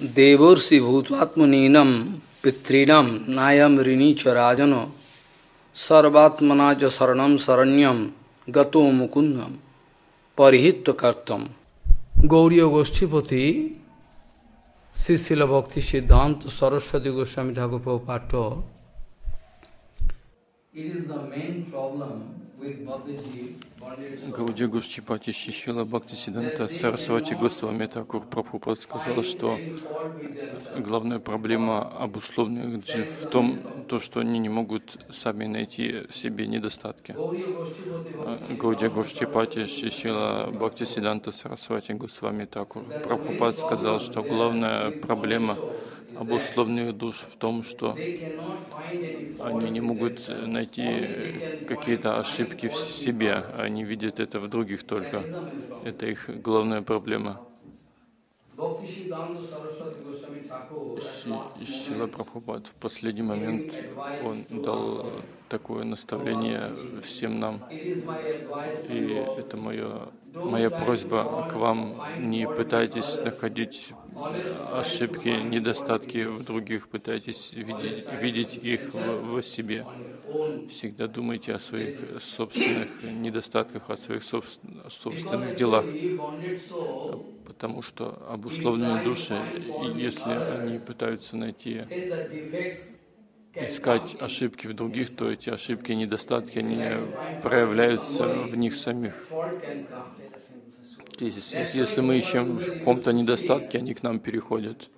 দেবর্ষি ভূতাত্মনীনম পিতৃণম নায়ম ঋণীচ রাজন। সর্বাত্মনা চ শরণম শরণ্যম গত মুকুন্দম। পরিহিতকর্তম। গৌরীয় গোষ্ঠীপতি শ্রী শিল ভক্তি সিদ্ধান্ত সরস্বতী গোস্বামী ঠাকুর পাঠ্য Гаудия Гушчипати Шишила Бхакти Сиданта Сарасвати Госвами Такур Прабхупад сказал, что главная проблема обусловленных джив в том, то, что они не могут сами найти в себе недостатки. Гаудия Гушчипати Шишила Бхакти Сиданта Сарасвати Госвами Такур Прабхупад сказал, что главная проблема обусловленных душ в том, что они не могут найти какие-то ошибки в себе, они видят это в других только. Это их главная проблема. Шила Прабхупад в последний момент он дал такое наставление всем нам. И это мое, моя просьба к вам. Не пытайтесь находить ошибки, недостатки в других, пытайтесь видеть, видеть их в, в себе. Всегда думайте о своих собственных недостатках, о своих собственных делах потому что обусловленные души, если они пытаются найти, искать ошибки в других, то эти ошибки и недостатки, они проявляются в них самих. Если мы ищем в ком-то недостатки, они к нам переходят.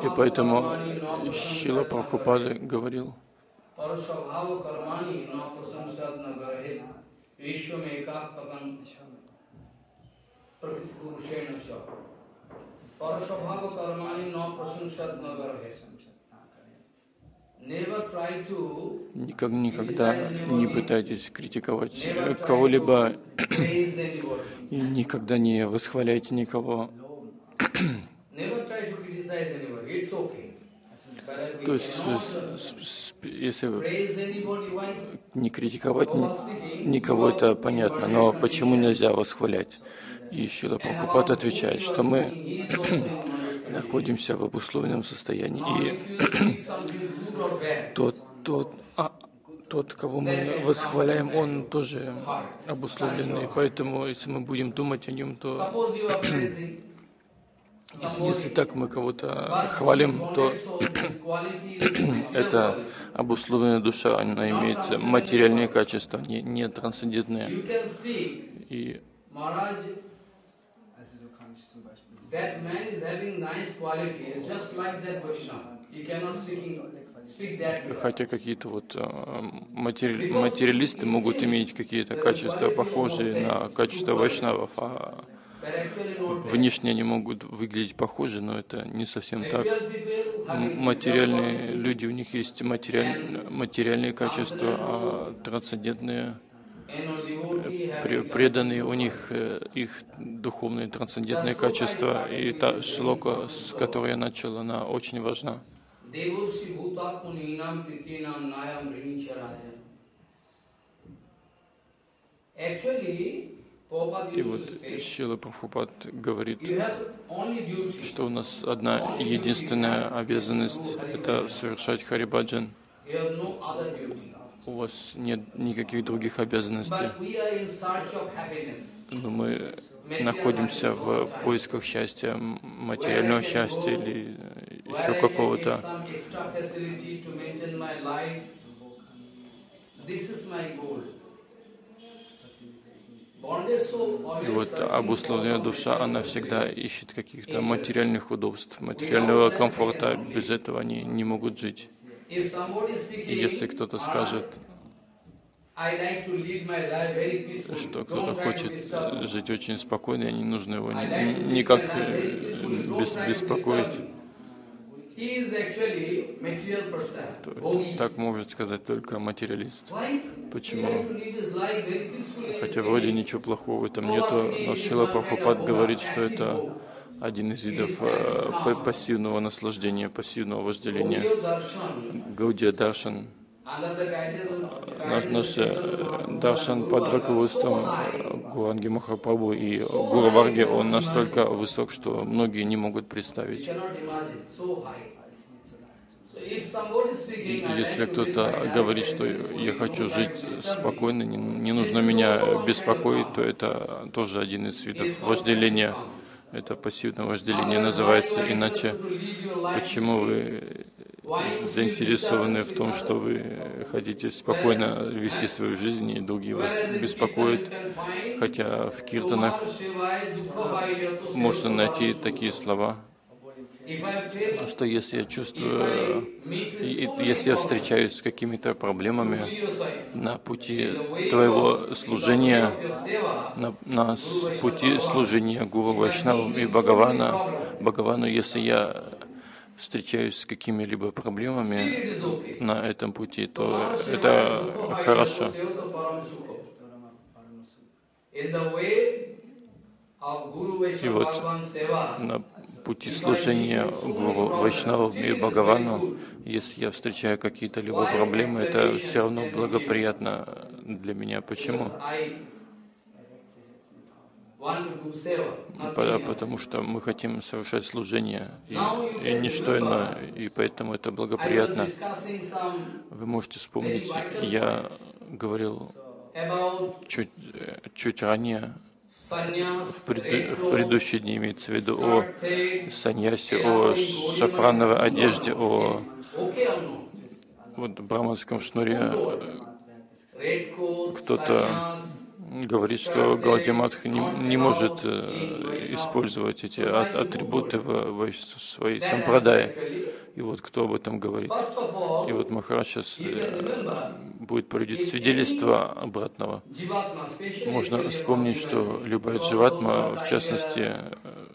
И поэтому Шила Прабхупада говорил, Парашабхава кармани на прасунсад нагархе самса. Никак, никогда не пытайтесь критиковать кого-либо и никогда не восхваляйте никого. То есть, если не критиковать никого, это понятно, но почему нельзя восхвалять? И Шила Прабхупад отвечает, что мы находимся в обусловленном состоянии, и тот, тот, а, тот, кого мы восхваляем, он тоже обусловленный, поэтому если мы будем думать о нем, то если так мы кого-то хвалим, то это обусловленная душа, она имеет материальные качества, не, не трансцендентные. И that man is having nice qualities, just like that Vaishnava. You cannot speak that Хотя какие-то вот э, матери, материалисты могут иметь какие-то качества, похожие на качества вайшнавов, а внешне они могут выглядеть похожи, но это не совсем так. Материальные люди, у них есть материаль, материальные качества, а трансцендентные преданные, у них э, их духовные трансцендентные качества. И та шлока, с которой я начал, она очень важна. И вот Шила Прабхупад говорит, что у нас одна единственная обязанность — это совершать Харибаджан у вас нет никаких других обязанностей. Но мы находимся в поисках счастья, материального счастья или еще какого-то. И вот обусловленная душа, она всегда ищет каких-то материальных удобств, материального комфорта. Без этого они не могут жить. И если кто-то скажет, что кто-то хочет жить очень спокойно, и не нужно его ни, никак э, бес, беспокоить, то, так может сказать только материалист. Почему? Хотя вроде ничего плохого в этом нету, но Шила Прабхупад говорит, что это один из видов э, пассивного наслаждения, пассивного вожделения. Гаудия Даршан guidance Наш, наш э, Даршан под руководством э, Гуранги Махапрабху и Гуру Варги, он настолько высок, что многие не могут представить. Если кто-то говорит, что я хочу жить спокойно, не, не нужно меня беспокоить, то это тоже один из видов вожделения. Это пассивное вожделение называется. Иначе, почему вы заинтересованы в том, что вы хотите спокойно вести свою жизнь, и другие вас беспокоят, хотя в киртанах можно найти такие слова, что если я чувствую, если я встречаюсь с какими-то проблемами на пути твоего служения, на, на пути служения Гуру Вайшнавам и Бхагавана, Бхагавану, если я встречаюсь с какими-либо проблемами на этом пути, то это хорошо. И вот На пути служения Гуру Вайшнавам и Бхагавану, если я встречаю какие-то либо проблемы, это все равно благоприятно для меня. Почему? По- Потому что мы хотим совершать служение, и, и ничто иное, и поэтому это благоприятно. Вы можете вспомнить, я говорил чуть, э, чуть ранее, в, пред- в предыдущие дни имеется в виду о саньясе, о шафрановой одежде, о вот, браманском шнуре. Кто-то говорит, что Гаудиматх не, не может э, использовать эти а- атрибуты в, в своей сампрадае. И вот кто об этом говорит. И вот Махарадж сейчас э, будет проводить свидетельство обратного. Можно вспомнить, что любая дживатма, в частности, э,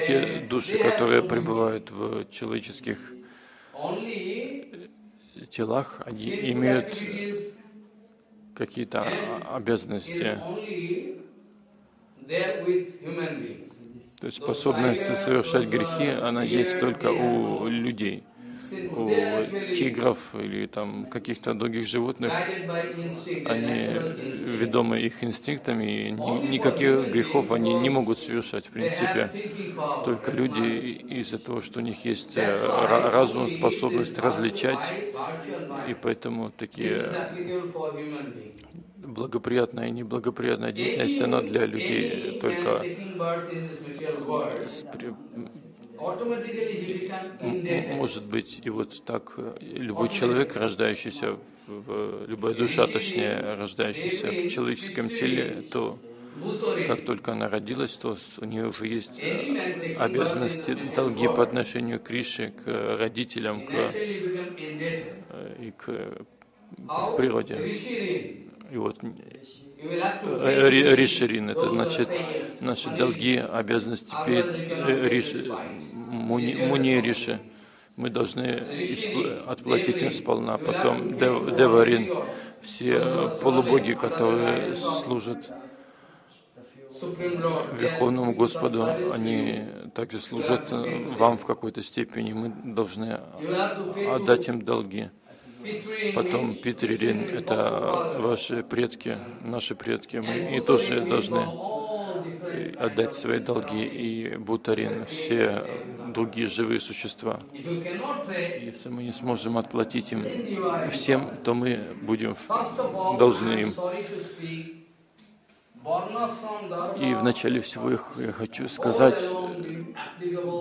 те души, которые пребывают в человеческих телах, они имеют какие-то обязанности, то есть способность совершать грехи, она есть только у людей. У тигров или там каких-то других животных, они ведомы их инстинктами, и ни- никаких грехов они не могут совершать, в принципе. Только люди из-за того, что у них есть э, ра- разум, способность различать, и поэтому такие благоприятная и неблагоприятная деятельность, она для людей только может быть. И вот так э, любой человек, рождающийся в, в- любая душа, точнее, рождающаяся в человеческом теле, то как только она родилась, то у нее уже есть э, обязанности, долги по отношению к Кришне, к родителям, к, э, и к э, природе. И вот э, ри- Риширин, это значит наши долги, обязанности перед э, Риши, муни, муни Риши. Мы должны отплатить им сполна. Потом Дев- Деварин, все э, полубоги, которые служат Верховному Господу, они также служат э, вам в какой-то степени. Мы должны отдать им долги. Потом Питририн — это ваши предки, наши предки. Мы и тоже должны отдать свои долги. И Бутарин, все другие живые существа. Если мы не сможем отплатить им всем, то мы будем должны им. И в начале всего я хочу сказать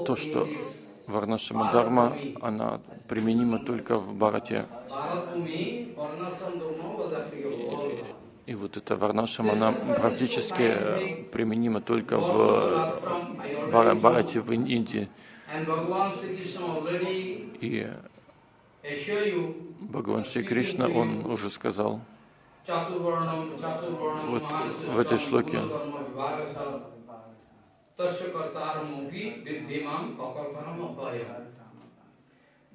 то, что Варнашама Дарма, она применима только в Бхарате. И вот эта Варнашама, она практически э, применима только в Бхарате в Ин- Индии. И Бхагаван Шри Кришна, он уже сказал, Вот в этой шлоке.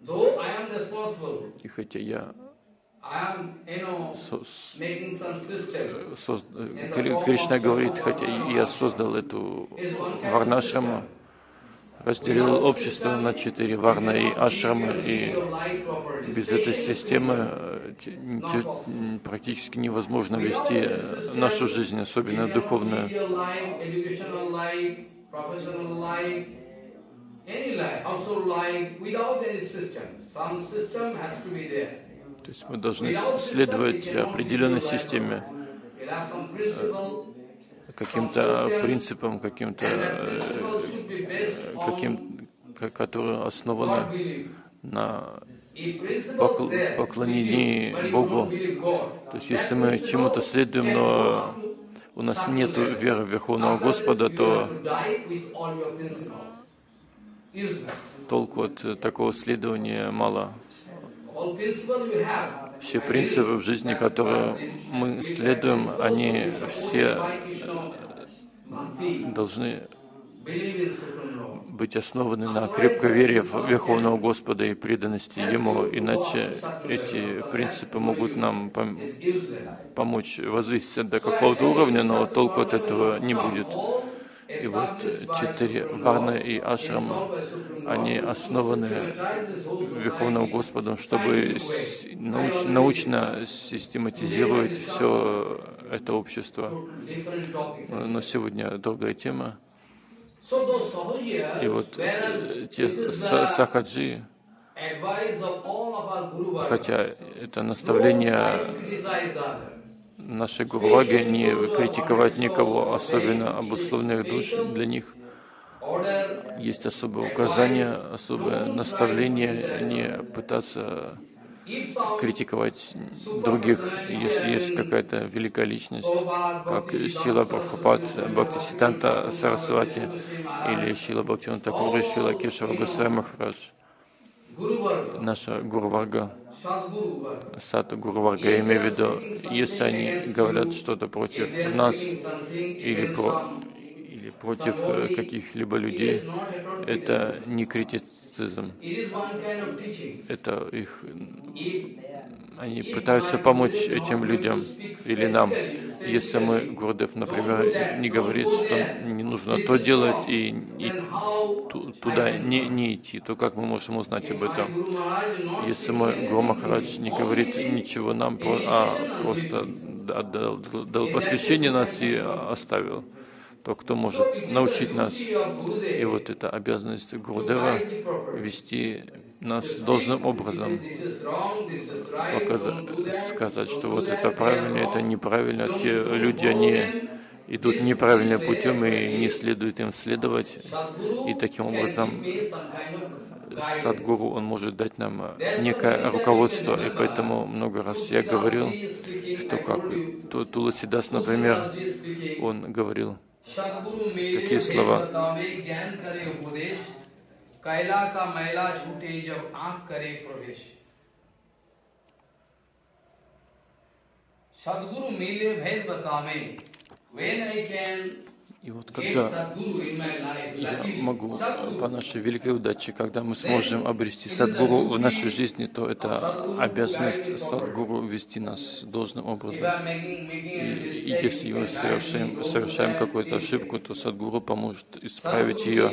Though I am responsible, и хотя я Кришна говорит, хотя я создал эту Варнашраму, разделил общество на четыре варна и ашрамы, и без этой системы э, практически невозможно вести э, нашу жизнь, особенно духовную. То есть мы должны следовать определенной системе, We'll have some principle, каким-то принципам, каким-то, э, каким, ка- которые основаны на поклонении Богу. То есть если мы чему-то следуем, но у нас нет веры в Верховного Господа, то толку от э, такого следования мало. Все принципы в жизни, которые мы следуем, они все должны Supreme Lord. быть основаны на крепкой вере в Верховного Господа и преданности Ему, иначе эти принципы могут нам пом- помочь возвыситься до какого-то уровня, но толку от этого не будет. И вот э, четыре варны и ашрама, они основаны Верховным Господом, чтобы науч- научно систематизировать все это общество. Но сегодня другая тема. И вот э, те сахаджи, хотя это наставление нашей Гурваги, не критиковать никого, особенно обусловленных душ. Для них есть особые указания, особое наставление, не пытаться критиковать других, если есть какая-то великая личность, как Siddhanta Прабхупад, Saraswati, Бхакти Сиданта Сарасвати или Шила Бхактиван Такура, Шила Кешава Госвами Махарадж, наша Гурварга, Sadguru Varga. Сад Гурварга, я имею в виду, если они говорят что-то против нас или, про, или против э, каких-либо людей, это не критицизм, Teaching. это их они пытаются помочь этим людям или нам. Если мы, Гурдев, например, не говорит, что не нужно то делать и, и туда не, не идти, то как мы можем узнать об этом? Если мы, Гуру Махарадж не говорит ничего нам, а просто отдал, дал посвящение нас и оставил, то кто может научить нас? И вот эта обязанность Гурдева вести нас должным образом показать, сказать, что вот это правильно, это неправильно. Те люди, они идут неправильным путем и не следует им следовать. И таким образом. Садгуру, он может дать нам некое руководство. И поэтому много раз я говорил, что как Ту- Туласидас, например, он говорил, तो देखिए स्लोवा ज्ञान करे उपदेश कैला का मैला छूटे जब आँख करे प्रवेश। सदगुरु मिले भेद बतावे when I can И вот когда я могу, по нашей великой удаче, когда мы сможем обрести садгуру в нашей жизни, то это обязанность садгуру вести нас должным образом. И, и если мы совершаем, совершаем какую-то ошибку, то садгуру поможет исправить ее.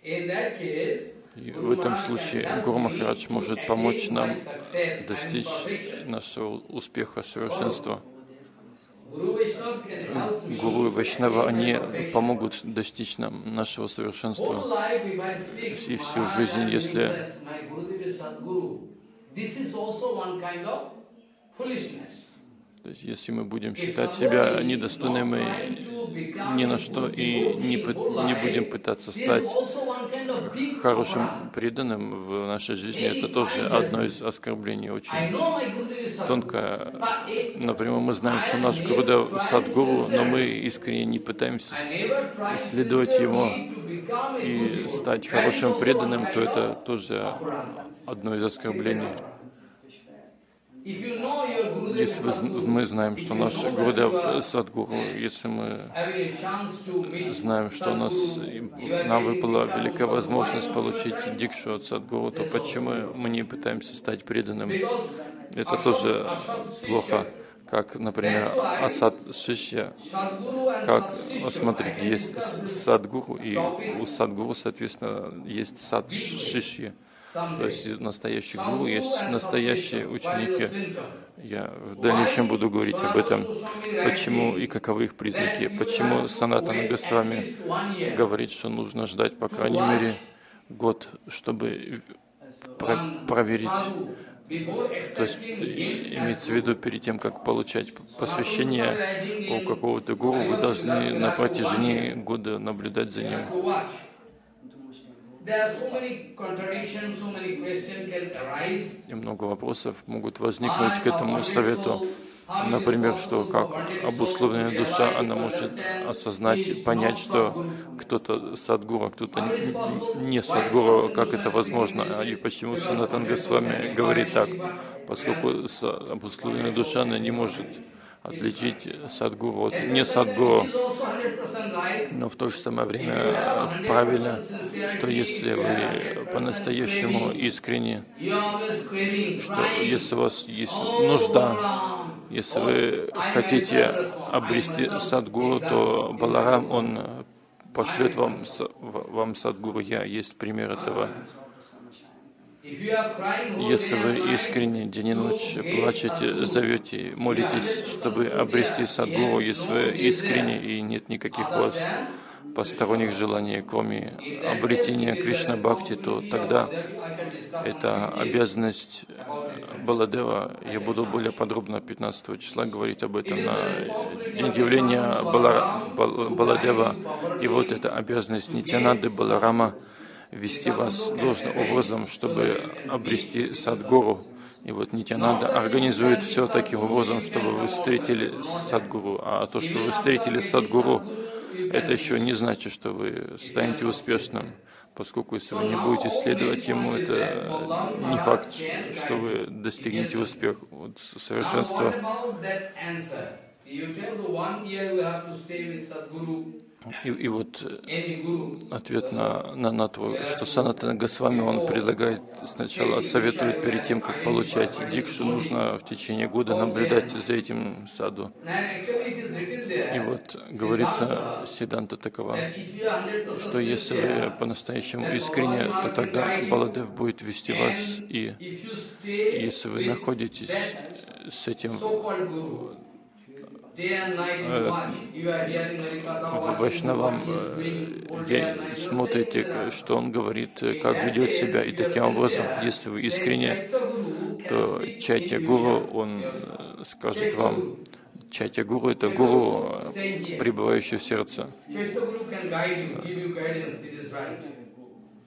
In that case, и в этом случае Гуру Махарадж может помочь нам достичь нашего успеха, совершенства. Гуру и Вайшнава, они помогут достичь нам нашего совершенства. И всю жизнь, если- То есть, если мы будем считать себя недостойными ни на что и не, не будем пытаться стать хорошим преданным в нашей жизни, это тоже одно из оскорблений очень тонкое. Например, мы знаем, что наш Гурудев Садгуру, но мы искренне не пытаемся следовать ему и стать хорошим преданным, то это тоже одно из оскорблений. Если мы знаем, что наш Гурудев Садгуру, если мы знаем, что у нас нам выпала великая возможность получить дикшу от Садгуру, то почему мы не пытаемся стать преданным? Это тоже плохо. как, например, Асад Шишья, как, вот смотрите, есть Садгуру, и у Садгуру, соответственно, есть Сад Шишья. То есть настоящий гуру, есть настоящие ученики. Я в дальнейшем буду говорить об этом, почему и каковы их признаки, почему Санатана Госвами говорит, что нужно ждать, по крайней мере, год, чтобы про проверить? То есть имеется в виду, перед тем, как получать посвящение у какого-то гуру, вы должны на протяжении года наблюдать за ним. И много вопросов могут возникнуть к этому совету. Например, что как обусловленная душа, она может осознать, понять, что кто-то садгура, кто-то не садгура, как это возможно, а и почему Санатан Госвами говорит так, поскольку обусловленная душа, она не может отличить садгуру от не садгуру. Но в то же самое время правильно, что если вы по-настоящему искренне, что если у вас есть нужда, если вы хотите обрести садгуру, то Баларам, он пошлет вам, вам садгуру. Я есть пример этого. Если вы искренне день и ночь плачете, зовете, молитесь, чтобы обрести садгуру, если вы искренне и нет никаких у вас посторонних желаний, кроме обретения Кришна Бхакти, то тогда это обязанность Баладева. Я буду более подробно 15 числа говорить об этом на день явления Баладева. И вот эта обязанность Нитянады Баларама вести вас должным образом, чтобы обрести Садгуру. И вот Нитянанда организует все таким образом, чтобы вы встретили Садгуру. А то, что вы встретили Садгуру, это еще не значит, что вы станете успешным, поскольку если вы не будете следовать ему, это не факт, что вы достигнете успеха, вот, совершенства. И, и вот ответ на, на, на то, что Санатана Госвами, он предлагает сначала, советует перед тем, как получать дикшу, нужно в течение года наблюдать за этим саду. И вот говорится, Сиданта такова, что если вы по-настоящему искренне, то тогда Баладев будет вести вас, и если вы находитесь с этим в Вайшнавам э, смотрите, что он говорит, как ведет себя, и таким образом, если вы искренне, то Чайтя Гуру, он э, скажет вам, Чайтя Гуру — это Гуру, пребывающий в сердце.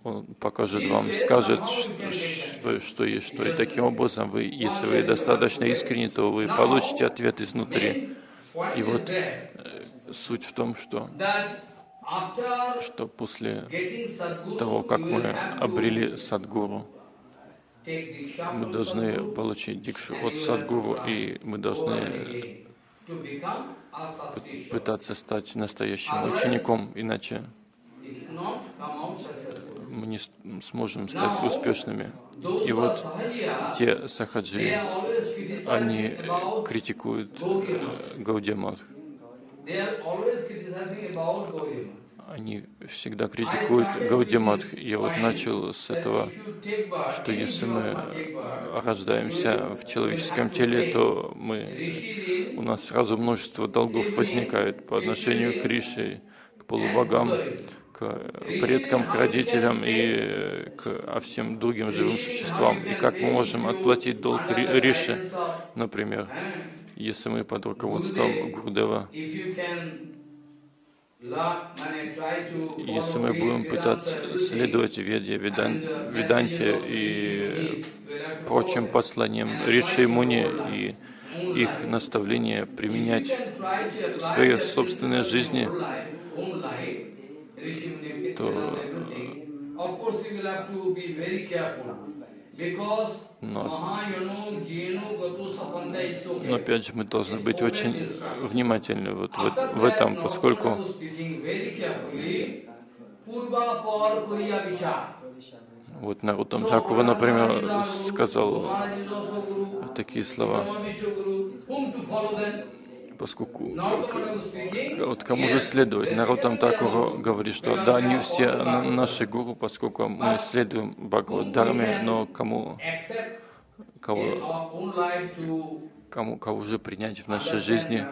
Он покажет вам, скажет, что, что есть что. И таким образом, вы, если вы достаточно искренне, то вы получите ответ изнутри. И вот э, суть в том, что, что после того, как мы обрели Садгуру, мы должны получить дикшу от Садгуру, и мы должны пытаться стать настоящим учеником, иначе мы не сможем стать успешными. И вот те сахаджи, они критикуют э, Гаудиамат. Они всегда критикуют Гаудимат. Я вот начал с этого, что если мы рождаемся в человеческом теле, то мы, у нас сразу множество долгов возникает по отношению к Рише, к полубогам, предкам, к родителям и к а всем другим живым существам. И как мы можем отплатить долг Риши, например, если мы под руководством Гурдева, если мы будем пытаться следовать Веде, Ведан, Веданте и прочим посланиям Риши Муни и их наставления применять в своей собственной жизни, то но, но опять же мы должны быть очень внимательны вот в, в этом, поскольку Вот Нарутам Такура, например, сказал такие слова, Поскольку вот кому же следовать? Нарутам Такура говорит, что да, они все наши гуру, поскольку мы следуем Бхагавад Дharме, но кому, кого, кому, кого же принять в нашей жизни,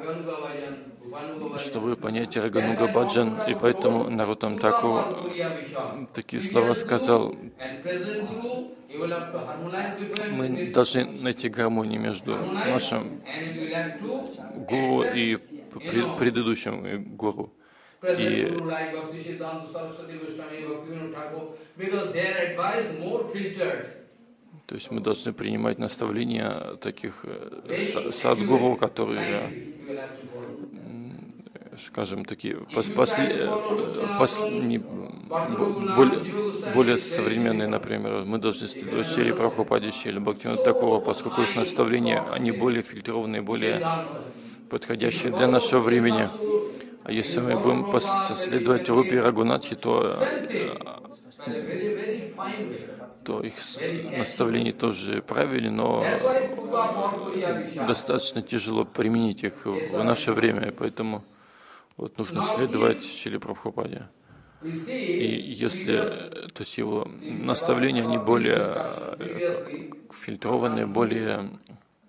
чтобы понять Рагануга Баджан, и поэтому Нарутам Vishal. такие слова сказал, мы должны найти гармонию между нашим гуру и предыдущим гуру. И То есть мы должны принимать наставления таких э, са- садгуру, которые, э, скажем, такие пос- после- э, не- бо- более, более современные, например. Мы должны следовать Шри Прабхупаде, Шри Бхактивинода Такура, поскольку их наставления, они более фильтрованные, более подходящие для нашего времени. А если мы будем следовать Рупи Рагунатхи, то, То их наставления тоже правильные, но достаточно тяжело применить их в наше время, поэтому вот нужно следовать Шили Прабхупаде. И если, э, то есть его наставления, они более фильтрованные, более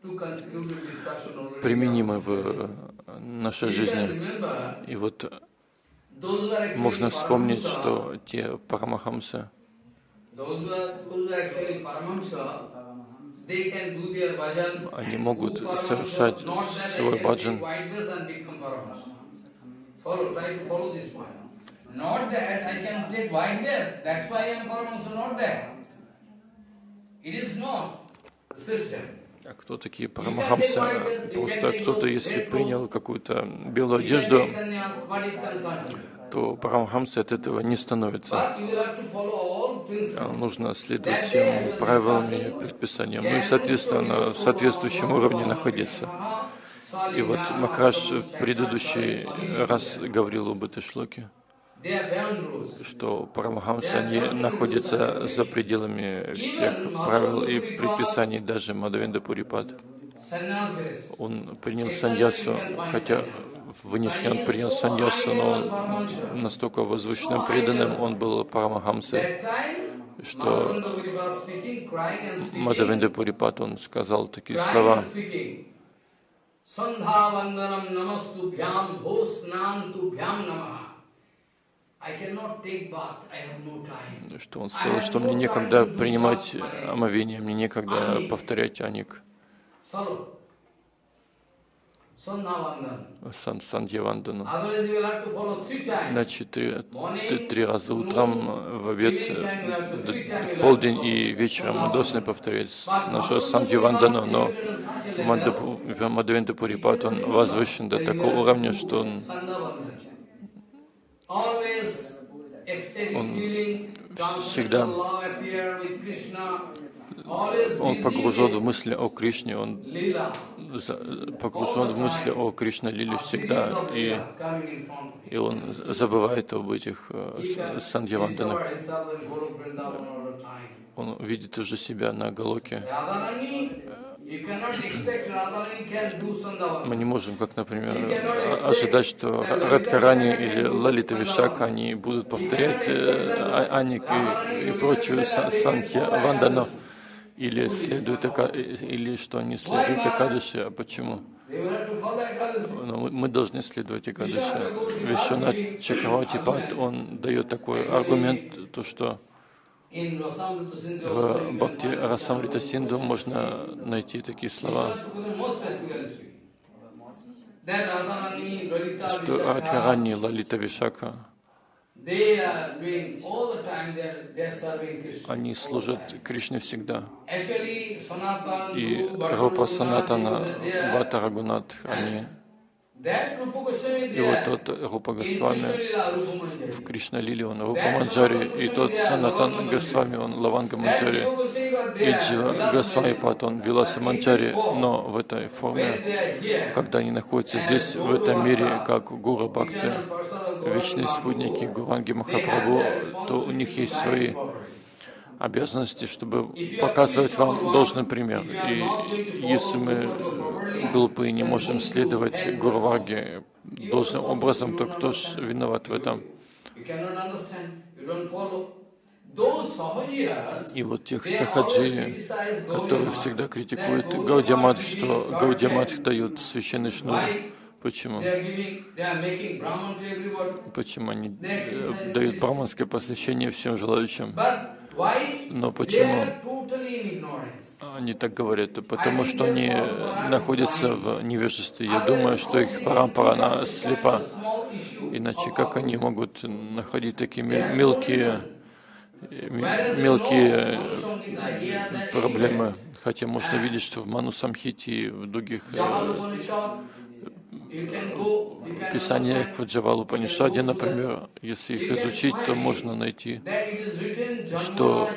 consecutive discussion already. применимы в э, нашей жизни. И вот those who are actually можно вспомнить, что те парамахамсы, они могут совершать свой баджан. Not that I can take white dress, that's why I am Paramahamsa, not that. It is not system. А кто такие парамахамсы? Просто кто-то, если принял какую-то белую одежду, то парамахамсой от этого не становится. А Нужно следовать всем правилам и предписаниям, ну и, соответственно, в соответствующем уровне находиться. И вот Махараш в предыдущий раз говорил об этой шлоке, Что Парамахамсы, они находятся за пределами всех правил и предписаний, даже Мадавенда Пурипад. Он принял саньясу, хотя внешне он принял саньясу, но он настолько возвышенным преданным, он был time, что Мадавенда Пурипад, он сказал такие слова, and speaking. Sandha vandanam namastu bhyam что он сказал, что мне некогда принимать омовение, мне некогда повторять аник. Сан Сандьявандану. Иначе ты, ты три раза утром, в обед, в полдень и вечером мы должны повторять нашу Сандьявандану, но Мадавенда Пурипат, он возвышен до такого уровня, что он Он всегда- он погружен в мысли о Кришне, он погружен в мысли о Кришна Лиле всегда, и, и он забывает об этих э, Сандьяванданах. Он видит уже себя на Галоке. Мы не можем, как, например, о- ожидать, что Радхарани или Лалита Вишака, они будут повторять э, а- Аник и, и прочую са- Санхья Вандано, или, следуют, или что они следуют Акадыши. А почему? They will have to follow Ekadasi. Но мы, должны следовать Акадыши. Вишванат Чакравати Пат, он дает такой аргумент, то, что In Rasamrita Sindhu also в Бхакти Расамрита Синду можно найти такие слова, что Радхарани, Лалита Вишака, они служат. Кришне всегда. И Рупа Санатана, they are- Бата Рагунат, они, и вот тот Рупа Госвами в Кришна Лили, он Рупа Манджари, и тот Санатан Госвами, он Лаванга Манджари, и Джива Госвами. Пат, он Виласа Манджари, но в этой форме, когда они находятся здесь, в этом мире, как Гура Бхакти, вечные спутники Гуранги Махапрабху, то у них есть свои обязанности, чтобы показывать вам должный пример. И если мы глупы и не можем следовать Гурваге должным образом, то кто ж виноват в этом? И вот тех сахаджи, которые всегда критикуют Гаудиамат, что Гаудиамат дает священный шнур. Почему? Почему они э, дают браманское посвящение всем желающим? Но почему они так говорят? Потому что они находятся в невежестве. Я думаю, что их парампара, она слепа. Иначе как они могут находить такие мелкие, мелкие проблемы? Хотя можно видеть, что в Ману Самхите и в других э, писаниях в Джавалу Панишаде, например, если их изучить, то можно найти, что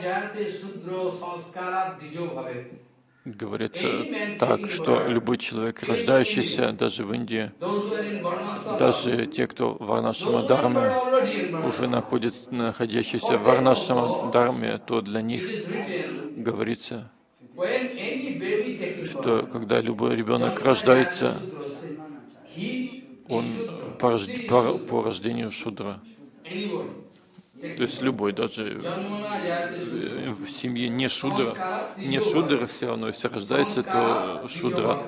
говорится так, что любой человек, рождающийся даже в Индии, даже те, кто в Варнашама Дарме, уже находится, находящиеся в Варнашама Дарме, то для них говорится, что когда любой ребенок рождается, он по, по, по рождению шудра. То есть любой, даже в семье не шудра, не шудра все равно, если рождается, то шудра.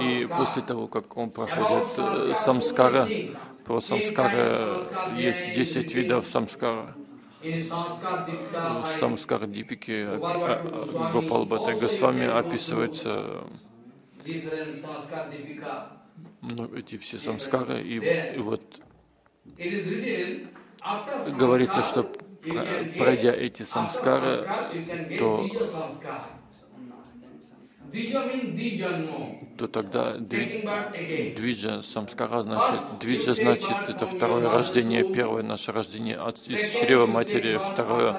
И после того, как он проходит э, самскара, про самскара есть 10 видов самскара. В самскар Дипике Гопал Бхатта Госвами описывается ну, эти все самскары, и, и вот говорится, что пройдя эти самскары, то то тогда двиджа самскара значит, двиджа значит это второе рождение, первое наше рождение от, из чрева матери, второе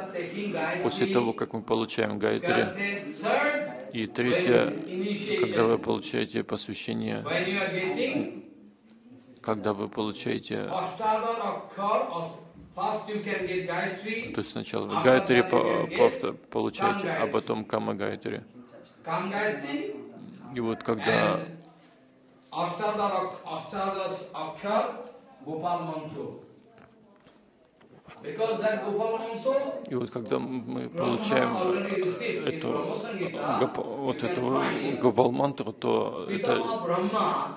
после того, как мы получаем гайтри, и третье, когда вы получаете посвящение, когда вы получаете. То есть сначала вы Гайтри получаете, а потом Кама Гайтри. И вот когда и вот когда мы получаем эту, вот эту Гопал-мантру, то это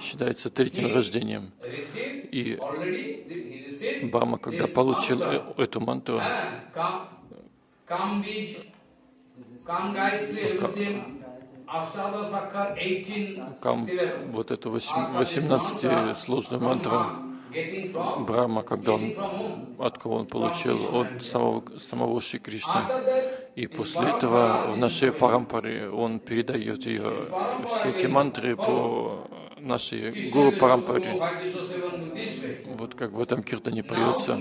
считается третьим рождением. И Брахма, когда получил э, эту мантру, Кам, вот эту 18 сложную мантру Брахма, когда он, от кого он получил, от самого, самого Шри Кришны. И после этого в нашей парампаре он передает ее, все эти мантры по нашей Гуру Парампаре. Вот как в этом киртане поется.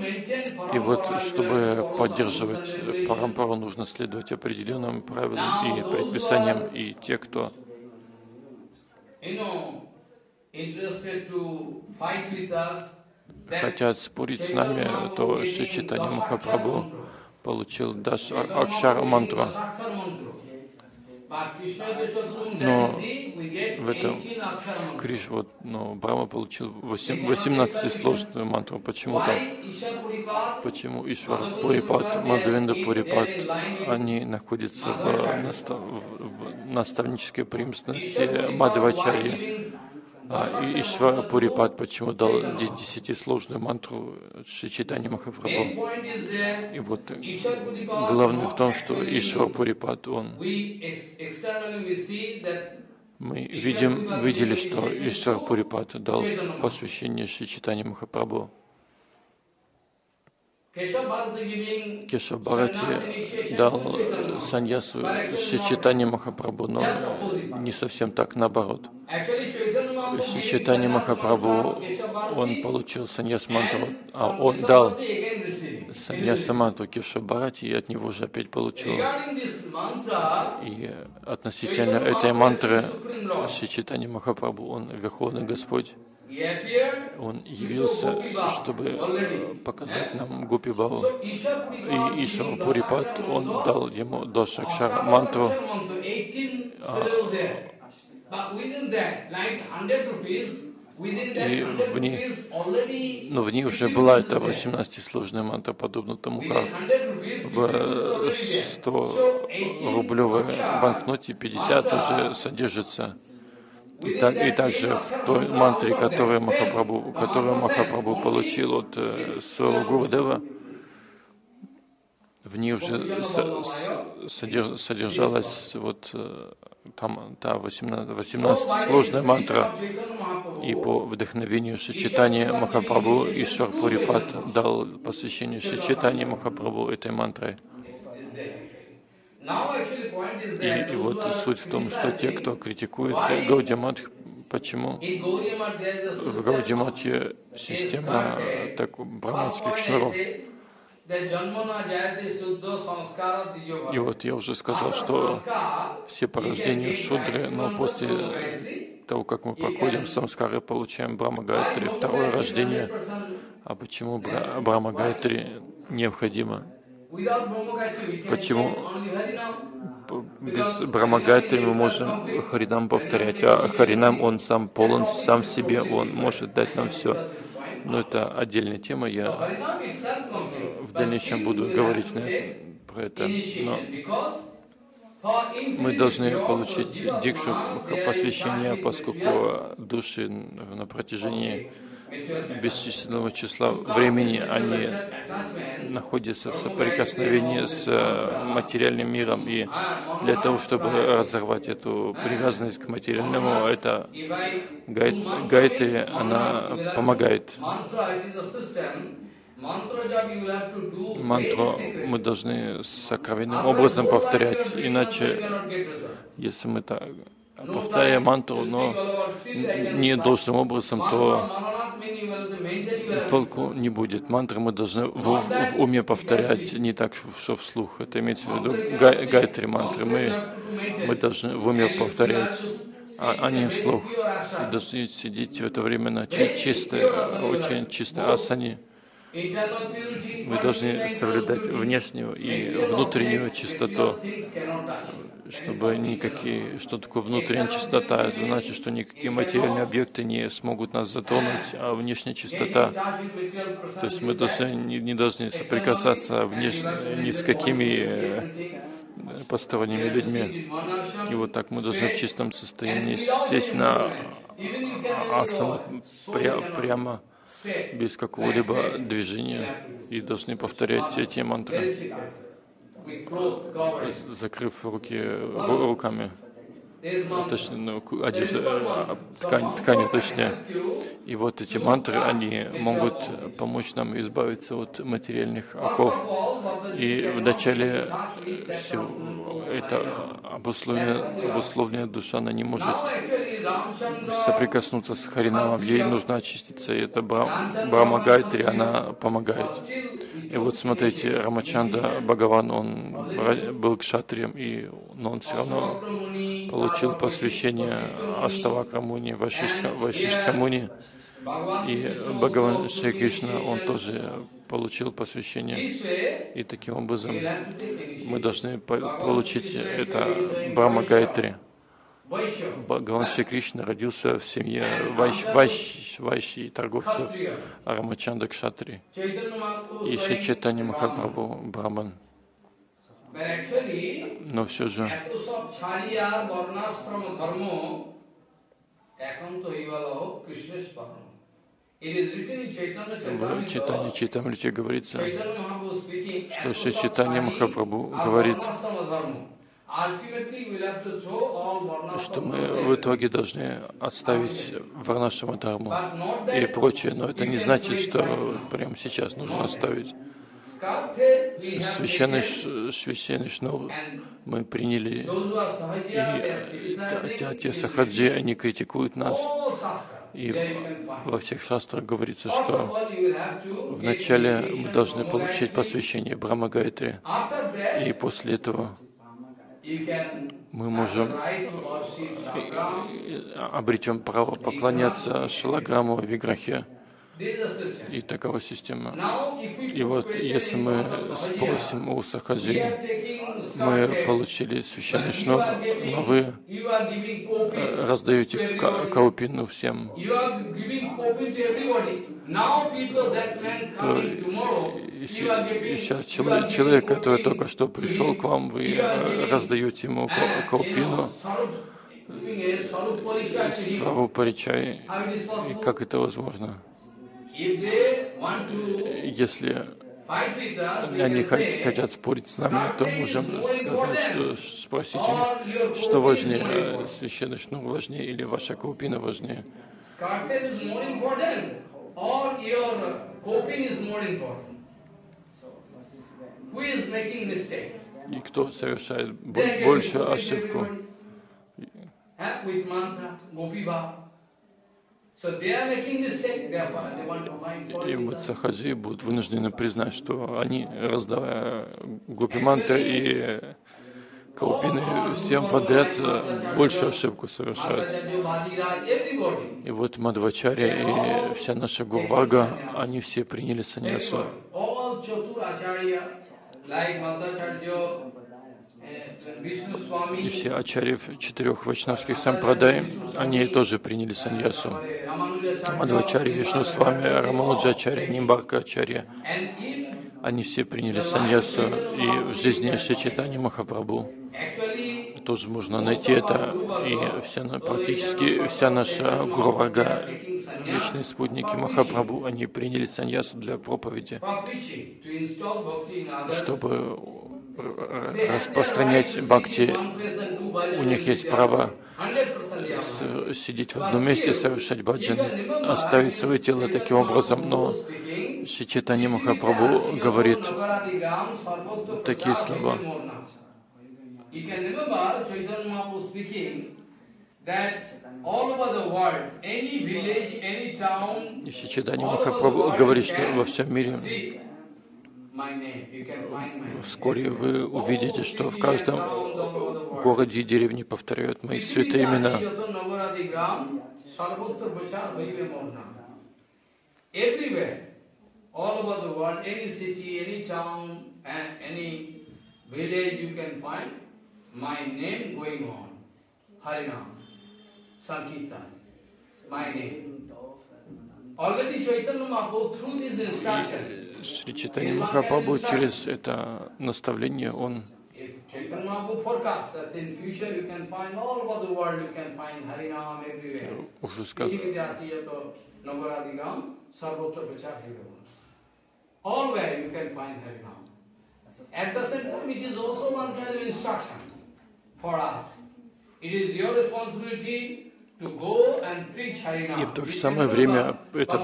И вот, чтобы поддерживать Парампару, нужно следовать определенным правилам и предписаниям. И те, кто хотят спорить с нами, то Шичитани Махапрабху получил Даш Акшара мантру. Но в этом, в Криш, вот, но Брама получил 18 сложную мантру. Почему так? Почему Ишвар Пурипат, Мадвенда Пурипат, они находятся в, настав, в наставнической преемственности Мадхавачарьи? А, Ишвара Пурипад почему дал десятисложную мантру Шичитани Махапрабху. И вот главное в том, что Ишвара Пурипад, он мы видим, видели, что Ишвар Пурипад дал посвящение Шичитани Махапрабху. Кешав Бхарати дал саньясу Шичитани Махапрабху, но не совсем так, наоборот. Шичитани Махапрабху, он получил саньяс мантру, а он дал саньяса мантру Кешав Бхарати, и от него же опять получил. И относительно этой мантры Шичитани Махапрабху, он Верховный Господь, Он явился, чтобы показать нам Гупи Puripad И giving Пурипат, он дал ему Дошакшар мантру, Ashtakshara mantra, 18 syllables there. But within that, like 100 rupees, within that И 100 в ней- но в ней уже 50 была эта there. 18-сложная мантра, подобно тому, как 100 rupees, 50 в rupees already there. 100 So 18 рублевой aksha, банкноте 50 mantra, уже содержится. И, так, и также 10 в той мантре, которую Махапрабху, которую Махапрабху получил от э, своего. Гурудева, в ней уже содержалась вот э, там та 18, 18 сложная мантра. И по вдохновению Шичитания Махапрабху Ишвар Пурипат дал посвящение Шичитания Махапрабху этой мантрой. И, и вот суть в том, что те, кто критикует Гаудимат, почему в Гаудимате система так, браманских шнуров. И вот я уже сказал, что все по рождению шудры, но после того, как мы проходим самскары, получаем Брахма Гайтри, второе рождение. А почему Бра- Брахма Гайтри необходимо? Почему? без Брамагайтри мы можем Харинам повторять, а Харинам, он сам полон сам в себе, он может дать нам все. Но это отдельная тема, я в дальнейшем буду говорить на, про это. Но мы должны получить дикшу посвящения, поскольку души на протяжении бесчисленного числа времени они находятся в соприкосновении с э, материальным миром. И для того, чтобы разорвать эту привязанность к материальному, это гай- гайтри, она помогает. Мантру мы должны сокровенным образом повторять, иначе, если мы так повторяем мантру, но не должным образом, то толку не будет. Мантры мы должны в, в уме повторять, не так, что вслух. Это имеется в виду гай, гайтри мантры. Мы, мы должны в уме повторять, а, а не вслух. И должны сидеть в это время на чи- чистой, очень чистой асане. Мы должны соблюдать внешнюю и внутреннюю чистоту, чтобы никакие, что такое внутренняя чистота, это значит, что никакие материальные объекты не смогут нас затронуть, а внешняя чистота, то есть мы должны, не, не должны соприкасаться внешне, ни с какими э, посторонними людьми. И вот так мы должны в чистом состоянии сесть на асану пря- прямо, без какого-либо движения, и должны повторять эти мантры, закрыв руки ру- руками, точнее, ну, ку- одежда, а, ткань, тканью точнее. И вот эти мантры, они могут помочь нам избавиться от материальных оков. И вначале все это обусловленная, обусловленная душа, она не может соприкоснуться с Харинамом, ей нужно очиститься, и это Бра- Брахма Гайтри, она помогает. И вот смотрите, Рамачанда Бхагаван, он был кшатрием, и, но он все равно получил посвящение Аштавакра Муни, Вайшиштха Вайшиштха Муни. И Бхагаван Шри Кришна, он тоже получил посвящение. И таким образом мы должны по- получить это Брахма Гайтри. Бхагаван Шри Кришна родился в семье вайш, вайш, вайши торговцев Рамачанда Кшатри. И Шри Чайтанья Махапрабху Браман. Но все же в читании Чайтамрите говорится, что все читание Махапрабху говорит, что мы в итоге должны отставить Варнашаму Дхарму и прочее, но это не значит, что прямо сейчас нужно оставить. Священный, священный шнур мы приняли, и are те, сахаджи, они критикуют нас, и во всех шастрах говорится, что вначале мы должны получить посвящение Брахма Гайтри, и после этого мы можем и обретем право поклоняться Шалаграму Виграхе. И такова система. И вот если мы спросим у Сахаджи, мы получили священный шнур, но вы э, раздаете каупину всем. То и сейчас человек, человек, который только что пришел к вам, вы э, раздаете ему каупину, Sarup, giving a Sarup Parichaya to him. свару паричай. How it is И как это возможно? Если они хотят спорить с нами, то можем сказать, что спросите, что важнее, священный шнур важнее или ваша каупина важнее. И кто совершает They are бо- giving большую copy to ошибку? With mantra, gopi bhav. И вот сахаджи будут вынуждены признать, что они, раздавая гопиманты и каупины всем подряд, э, большую ошибку совершают. И вот Мадвачаря и вся наша Гурвага, они все приняли саньясу. И все ачарьев четырех вайшнавских сампрадай, они тоже приняли саньясу. Мадвачарья, Вишну с вами, Рамануджачарья, Нимбарка Ачарья, они все приняли саньясу. И в жизни Шичитани Махапрабху тоже можно найти это. И вся, практически вся наша Гурвага, вечные спутники Махапрабху, они приняли саньясу для проповеди, чтобы have распространять бхакти. У них есть право there. 100% they are с- сидеть в одном месте, совершать баджан, оставить свое тело таким образом, но Шичитани Махапрабху говорит такие слова. Шичитани Махапрабху говорит, что во всем мире вскоре вы увидите, что в каждом городе и деревне повторяют мои святые имена. My name. Already Chaitanya Mahaprabhu through these instructions, Шри Чайтанья Махапрабху через это наставление, он уже сказал, Ishikidyachiyato Nagaradigam Sarvatra Prachahirava. All where you can find Harinam. At the same time, it is also one kind of instruction for us. It is your responsibility И в то же самое время это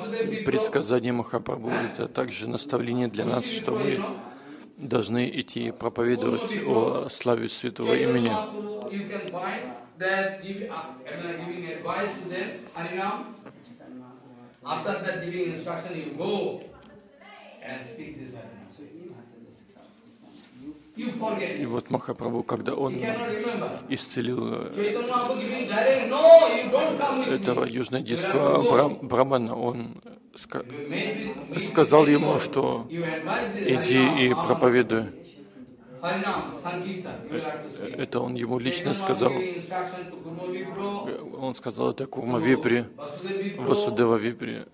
предсказание Махапрабху, это также наставление для нас, что мы должны идти и проповедовать о славе святого имени. Uh. After that giving instruction, you go and speak this Harinam. И вот Махапрабху, когда он исцелил э, этого южноиндийского брам- брамана, он ска- сказал ему, что иди и проповедуй. Это он ему лично сказал. Он сказал это Курма Vipro, Васудева Випри.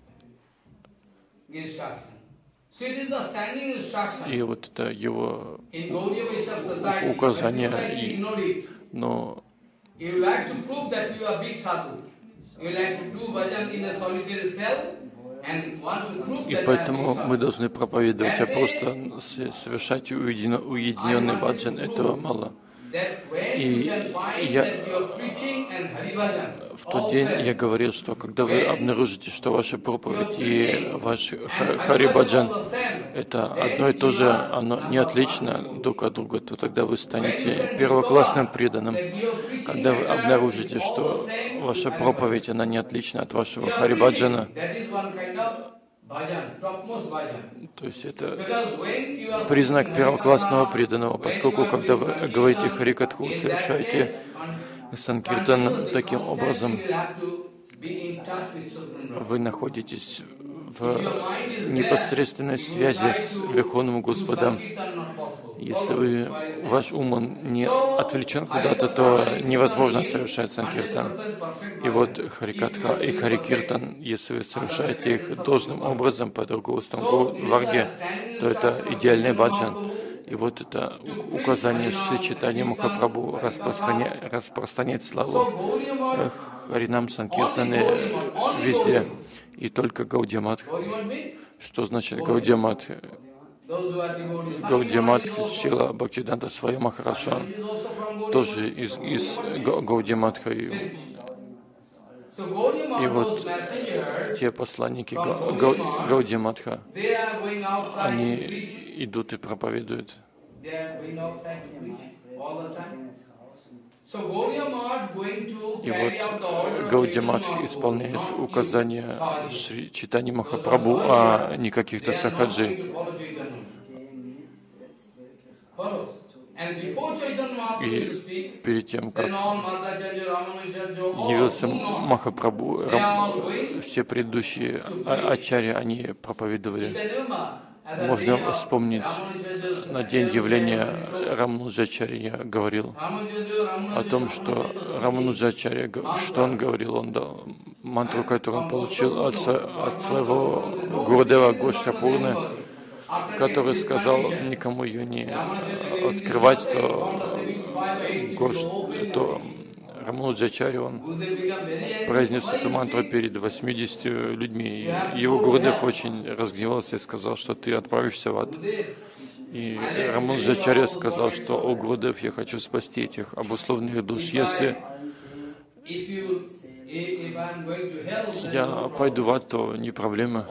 И вот это его, it. но и поэтому мы должны проповедовать, а просто совершать уединенный баджан, этого мало. И я- В тот день я говорил, что когда вы обнаружите, что ваша проповедь и ваш ха- Харибаджан это одно и то же, оно не отлично друг от друга, то тогда вы станете первоклассным преданным. Когда вы обнаружите, что ваша проповедь, она не отлична от вашего Харибаджана. То есть это признак первоклассного преданного, поскольку когда вы говорите Харикатху, совершаете Санкиртан таким образом, вы находитесь В непосредственной связи с Верховным Господом. Если вы, ваш ум не отвлечен куда-то, то невозможно совершать Санкиртан. И вот Харикатха и Харикиртан, если вы совершаете их должным образом по руководству Варги, то это идеальный баджан. И вот это указание Шри Читани Махапрабху распространя- распространять славу э, Харинам Санкиртаны везде. И только Гаудиамат. Что значит Гаудиамат? Гаудиамат Шила Бхактиданта Свая Махараша тоже из, из Га- Гаудиаматха. И вот те посланники Га- они идут и проповедуют. И вот э, Гаудиамат исполняет указания Шри Читани Махапрабху, а не каких-то сахаджи. И перед тем, как явился Махапрабху, все предыдущие а- ачарьи, они проповедовали. Можно вспомнить на день явления Рамнуджачарья говорил о том, что Рамануджачарья, г- что он говорил, он дал мантру, которую он получил от, от своего Гурдева Гоштапурны, который сказал никому ее не открывать, то, Гош, то Рамануджачарья, он произнес эту мантру перед 80 людьми. Его Гурдев очень разгневался и сказал, что ты отправишься в ад. И Рамануджачарья сказал, что, о Гурдев, я хочу спасти этих обусловленных душ. Если я пойду в ад, то не проблема.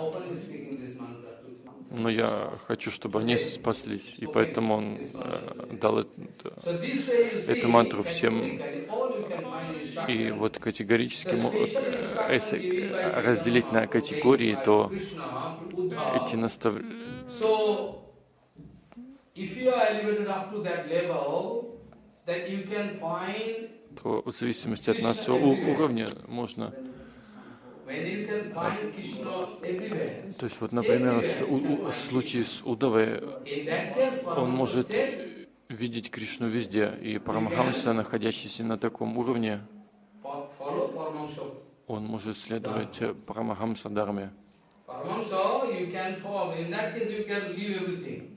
Но я хочу, чтобы они спаслись. И поэтому он э, дал это, эту мантру всем. И вот категорически, если разделить на категории, то эти наставления, то в зависимости от нашего уровня можно when you can find Krishna everywhere. То есть вот, например, с, у- у- случай с Удавой, он может видеть Кришну везде. И Парамахамса, находящийся на таком уровне, он может следовать Парамахамса Дарме. Paramahansa, you can follow. In that case, you can leave everything.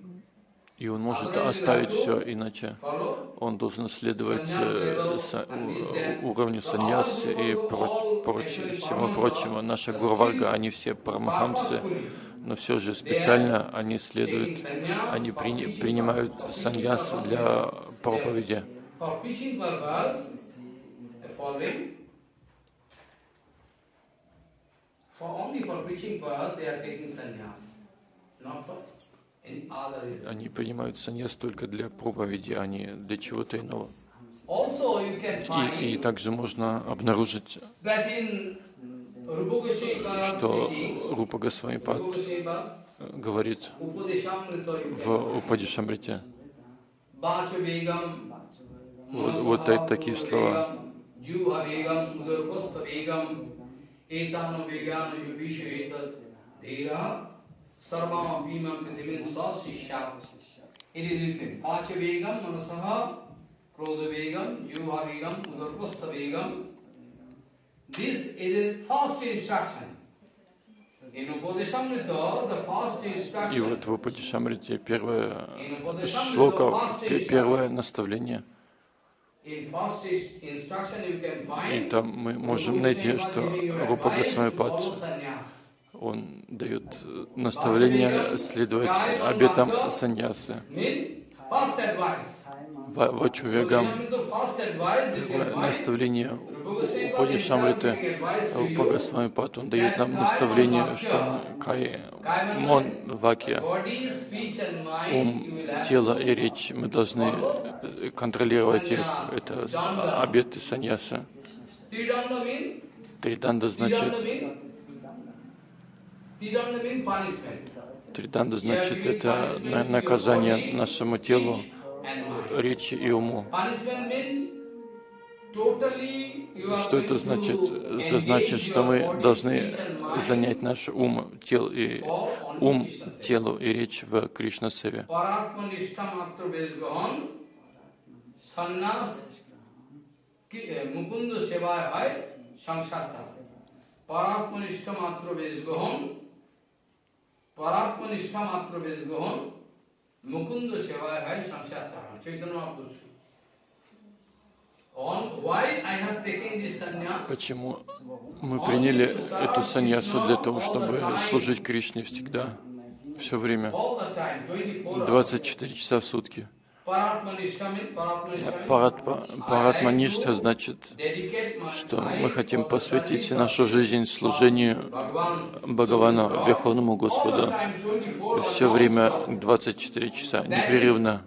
И он может оставить все, иначе он должен следовать э, уровню саньяс и проч- прочее, всему прочему. Наша Гурварга, они все парамахамсы, но все же специально они следуют, они при- принимают саньяс для проповеди. For only for preaching purpose, they are taking sannyas, not for. Они принимают саньяс только для проповеди, а не для чего-то иного. И, и также можно обнаружить, что Рупа Госвамипад говорит в Упадишамрите. Вот, вот та- такие слова. Juha Bhima Prithivin Sasisha. It is written, Bacha Begam, Manasaha, Krodha Begam, Juha Begam, Udurpasta Begam. This is the first instruction. И вот в Упадишамрите первое шлока, пе- первое наставление. И там мы можем найти, что Рупа follow sannyas. Он дает э, наставление следовать обетам саньясы. Вачувегам наставление Упадишамриты, you Госвамипад, он дает нам наставление, что кай мон вакья, ум, тело и речь, мы должны э, контролировать их. Это обеты саньяса. Триданда значит Триданда значит это на- наказание нашему телу, And mind. речи и уму. Punishment means totally you are Что это going значит? to Это значит, engage что your мы body, должны speech and mind занять наш ум, тел и for only ум, Krishna sake. телу и речь в Кришна-севе. পরাত্মনিষ্ঠা মাত্র বেশ গ্রহণ সন্ন্যাস কি- এ, মুকুন্দ সেবায় হয় সংসার কাছে পরাত্মনিষ্ঠা মাত্র বেশ গ্রহণ পরাত্মনিষ্ঠা মাত্র বেশ গ্রহণ মুকুন্দ সেবায় হয় সংসার কারণ চৈতন্য মহাপুরুষ On why I have taken this sannyas? Почему мы приняли эту саньясу для того, чтобы служить Кришне всегда, все время, All the time, 24 hours. 24 часа в сутки? Паратманишта Паратманишта значит, что мы хотим посвятить нашу жизнь служению. Бхагавану, Верховному Господу, time, 24 все время non-stop. 24 часа, непрерывно.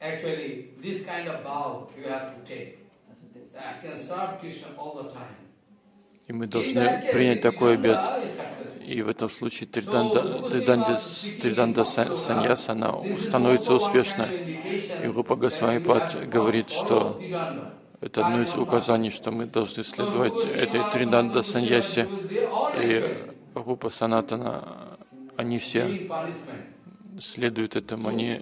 Actually, this kind of vow you have to take. That can serve Krishna all the time. И мы должны принять такой successful. И в этом случае Триданда, Триданда, Триданда Сан- Саньяс, она становится успешной. И Рупа Госвами Пад говорит, что это одно из указаний, что мы должны следовать этой Триданда Саньясе. И Рупа Санатана, они все следуют этому, они,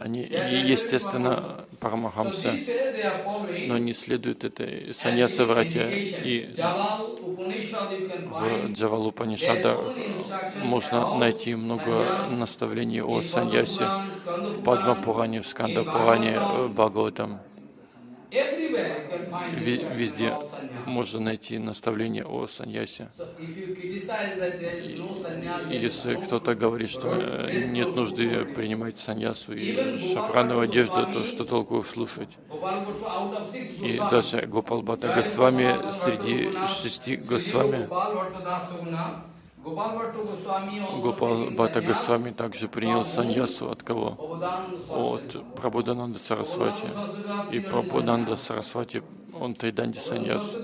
они естественно, Парамахамса, но не следуют этой Саньяса Врате. И you can в find. Джавалупанишадах можно найти много наставлений о саньясе. В Падма Пуране, в Сканда Пуране, в Бхагаватам. Везде можно найти наставление о саньясе. И если кто-то говорит, что э, нет нужды принимать саньясу и шафрановую одежду, то что толку слушать? И даже Гопал Бхатта Госвами среди шести Госвами, Гопал sannyas Госвами также принял саньясу от кого? От Прабhuдананда Сарасвати. И Прабхудананда Сарасвати, он Тайданди саньяс.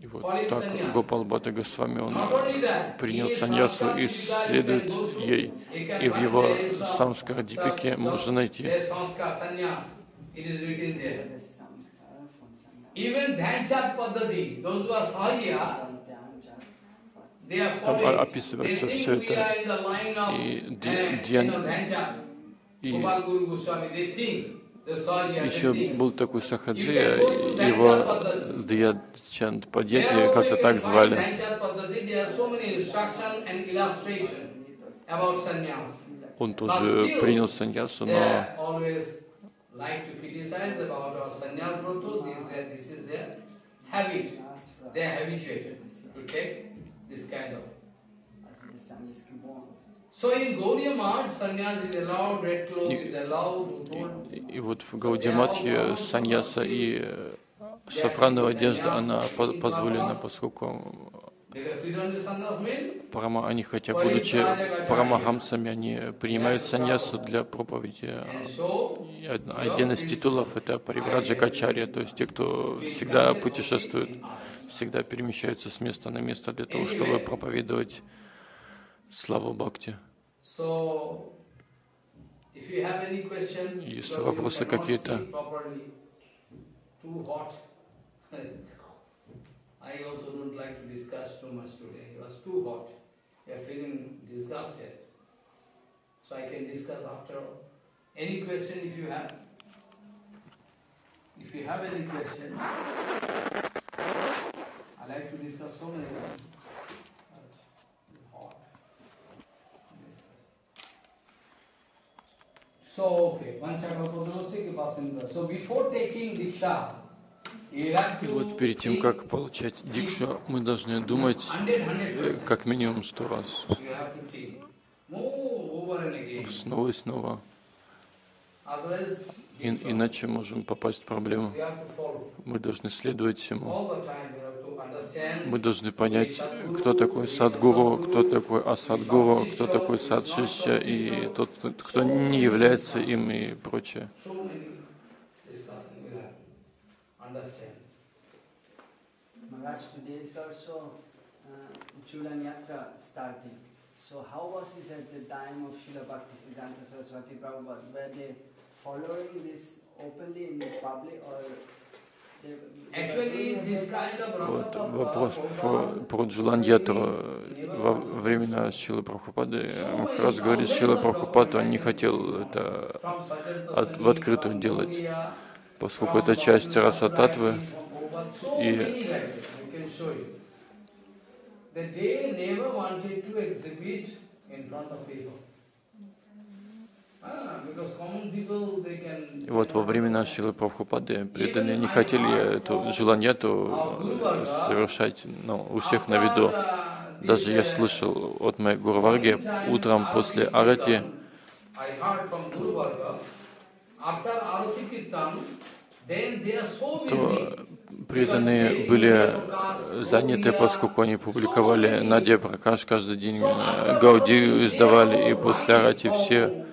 И вот так Гопал Бхатта Госвами, он принял саньясу и следует ей. И в его самскар Дипике можно найти It is written there. Even Dhanchad Paddhati, those who are Sahaja, Там описывается все это. И uh, Дьян-. И еще был такой Сахаджия, его Дьячанд Падьяти как-то так звали. Он тоже принял саньясу, но like to criticize about our sannyas broto, this, that, this is their habit. They are habituated to take this kind of. So in Gaudiya Math, sannyas is allowed, red clothes is allowed, gold. и вот в Гаудиматхе саньяса и э, шафрановая одежда, она по- позволена, поскольку Парама, они хотя будучи парамахамсами, они принимают саньясу для проповеди. Один из титулов это Паривраджа Качарья, то есть те, кто всегда путешествует, всегда перемещаются с места на место для того, чтобы проповедовать славу Бхакти. Если вопросы какие-то. I also don't like to discuss too much today. It was too hot. You are feeling disgusted. So I can discuss after all. Any question if you have? If you have any question, I like to discuss so many things. So, okay, Panchakapadosik Vasindra. So, before taking Diksha, И вот перед тем, как получать дикшу, мы должны думать 100, э, 100%. как минимум сто раз, снова и снова. И- иначе можем попасть в проблему. Мы должны следовать всему. Мы должны понять, кто такой садгуру, кто такой асадгуру, кто такой садшища и тот, кто не является им и прочее. so many discussion will happen. Understand? Maharaj, today is also uh, Chulan Yatra starting. So how was it at the time of Srila Bhakti Siddhanta Saraswati Prabhupada? Were they following this openly in the public or this Вот вопрос про, про Джуланьятру во времена Шилы Прабхупады. Махарадж говорит, Шила Прабхупада он не хотел это от- в открытую делать, поскольку это часть раса татвы. И. И вот во времена Шилы Прабхупады преданные не хотели эту Джуланьяту совершать ну, у всех на виду. Даже я слышал от моей Гурварги утром после Арати, то преданные были заняты, поскольку они публиковали Надя Пракаш каждый день, э, Гаудию издавали, и после Арати все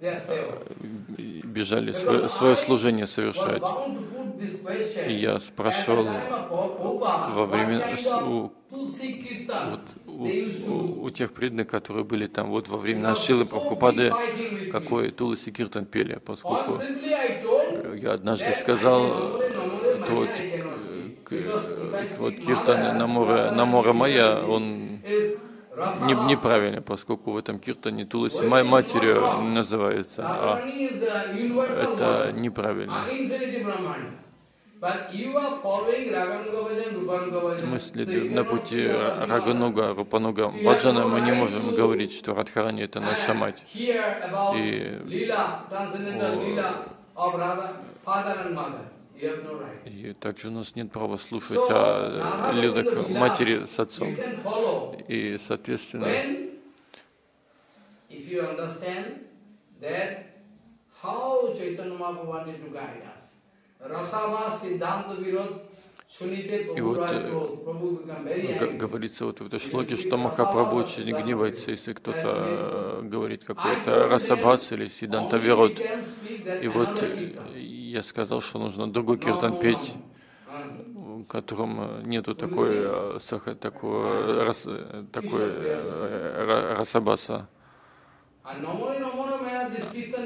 saved. бежали свое, свое служение совершать. И я спрашивал во время у, вот у, у- у тех преданных, которые были там вот во времена Шилы Прабхупады, какой Туласи Киртан пели, поскольку я однажды сказал, это вот, if I вот Киртан Намора, Намора Майя, он не, неправильно, поскольку в этом Киртане Туласи май матерью называется, а это неправильно. Мы следуем на пути Рагануга, Рупануга, Баджана, мы не можем говорить, что Радхарани это наша мать. И-. И также у нас нет права слушать о лилах матери с отцом. И, соответственно, how Chaitanya Mahaprabhu wanted to guide us, И вот, э, говорится вот в этой шлоке, что Махапрабху очень гневается, если кто-то э, говорит какой-то расабхас или сиданта that И вот э, я сказал, что нужно другой киртан петь, в котором нету такой, такой, такой ра- расабаса.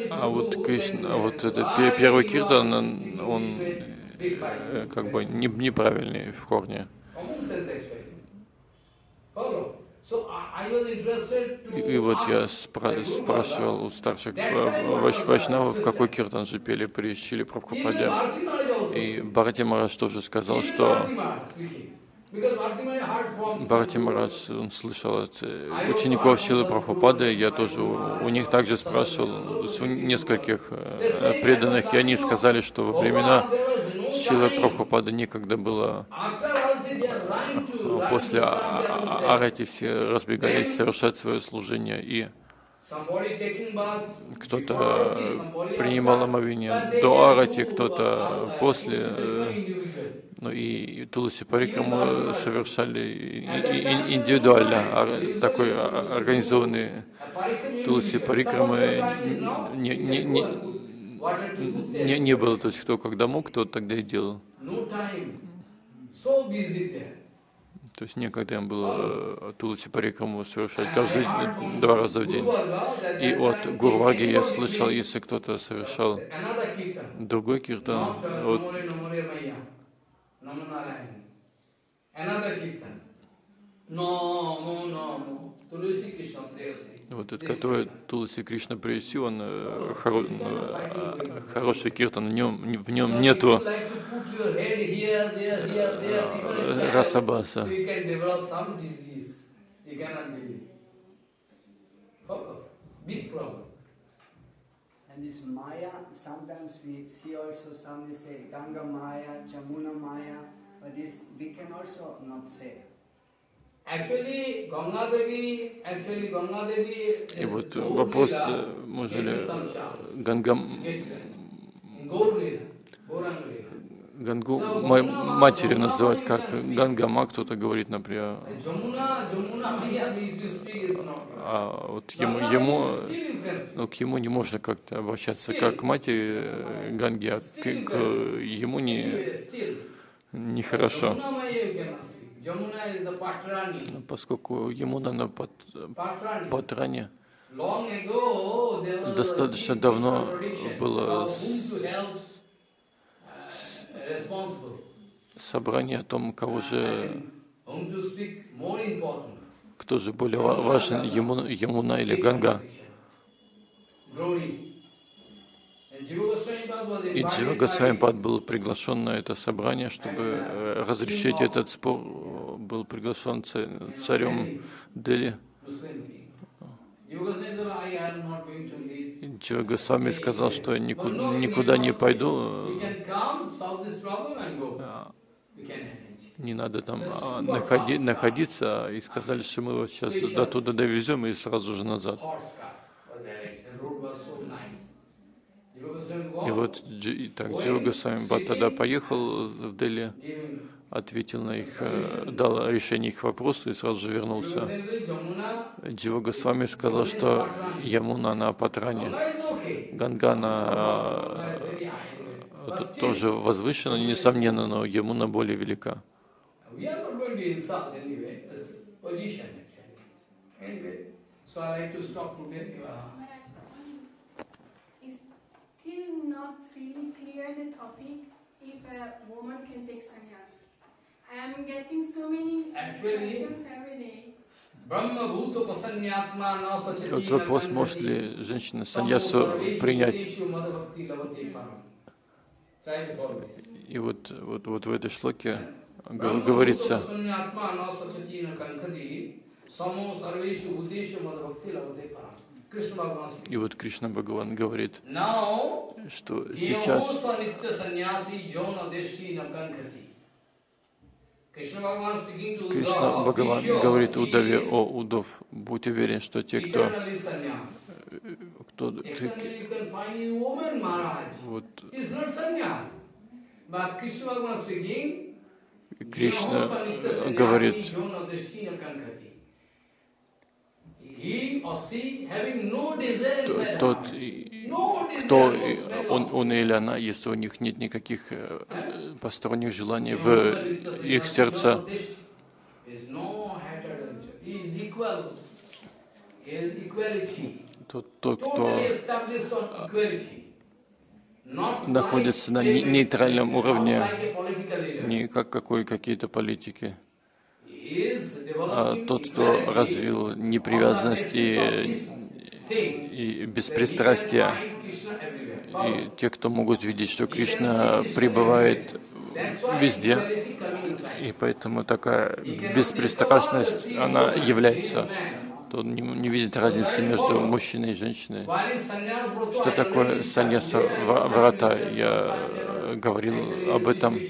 А вот Кришна, а вот этот пе- первый киртан, он, э, как бы не- неправильный в корне. И, и вот я спра- спрашивал у старших э, вайш- вайшнавов, какой киртан же пели при Шиле Прабхупаде. И. Бхарати Марадж тоже сказал, что Бхарати Марадж, он слышал от э, учеников Шилы Прабхупады, я тоже у, них также спрашивал, у нескольких э, преданных, и они сказали, что во времена Шилы Прабхупады некогда было после а- а- Арати все разбегались совершать свое служение, и кто-то принимал омовение до Арати, кто-то после, э, ну и, Туласи Парикраму совершали и- и- и- индивидуально, такой а- организованный Туласи Парикрамы не, не, не, не, не было, то есть кто когда мог, тот тогда и делал. То есть некогда им было э, Туласи Парикраму совершать каждый два раза в день. И от Гурваги я слышал, если кто-то совершал другой киртан, kirtan. No, no, no, Вот этот, который Туласи Кришна Прияси, он э, хоро- э, хороший киртан, в нем, в нем нету э, расабаса. So you can develop some disease. You cannot believe. Problem. Big problem. And this Maya, sometimes we see also some they say Ganga Maya, Jamuna Maya, but this we can also not say. Actually, Ganga Devi, actually Ganga Devi И вот вопрос, э, можно ли chance. Гангам. Гангу ма- матерью называть, как Гангама, кто-то говорит, например. Right. А вот ему, ему, ну, к ему не можно как-то обращаться как к матери э, Ганги, а к, к ему не, нехорошо. Jamuna Patrani. Поскольку ему надо под, Patrani. под ране. Long ago, there was Достаточно давно было uh, собрание о том, кого же, кто же более ва- важен, Ямуна, Ямуна или Ганга. И Джива by Госвамипад был приглашен на это собрание, чтобы э, разрешить этот спор. Был приглашен ца- царем Дели. Джива Госвами сказал, что я никуда, никуда не пойду, не надо там а, находи- находиться. И сказали, что мы вас сейчас до туда довезем и сразу же назад. И вот и так Джива Госвами тогда поехал в Дели, ответил на их, э, дал решение их вопросу и сразу же вернулся. Jamuna, Джива Госвами сказал, что Ямуна на Патране, Jamuna is okay. Ганга на Uh, very high. But это still, тоже возвышена, несомненно, но Ямуна более велика. Uh, still not really clear the topic if a woman can take sannyas. I am getting so many Actually- questions every day. Вот вопрос, может ли женщина саньясу принять. И вот, вот, вот в этой шлоке говорится, и вот Кришна Бхагаван говорит, что сейчас Кришна Бхагаван говорит Удаве, о Удов, будь уверен, что те, кто, кто ты- вот Кришна э, говорит, тот, кто он, он или она, если у них нет никаких э, посторонних желаний в их сердце, Is no hatred is equal. Is equality. то тот, кто находится на нейтральном уровне, не как какой какие-то политики, тот, кто развил непривязанность и, и беспристрастие, и те, кто могут видеть, что Кришна пребывает везде. И поэтому такая беспристрастность, она является. То он не, не видит разницы между мужчиной и женщиной. Что такое саньяса врата? Я говорил об этом.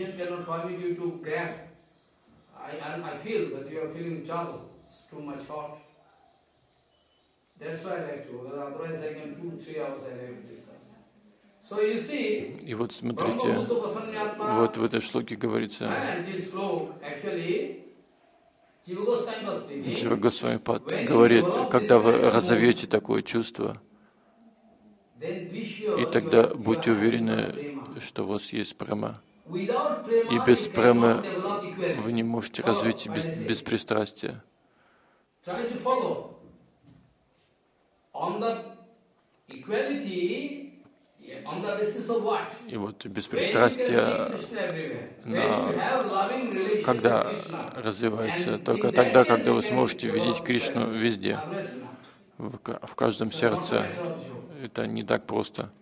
И вот смотрите, вот в этой шлоке говорится, Джива Госвами говорит, когда вы разовьете такое чувство, и тогда будьте уверены, что у вас есть према. И без премы вы не можете развить без, беспристрастие. И вот беспристрастие, на- когда развивается, только тогда, когда вы сможете видеть Кришну везде, в, в каждом сердце. Это не так просто.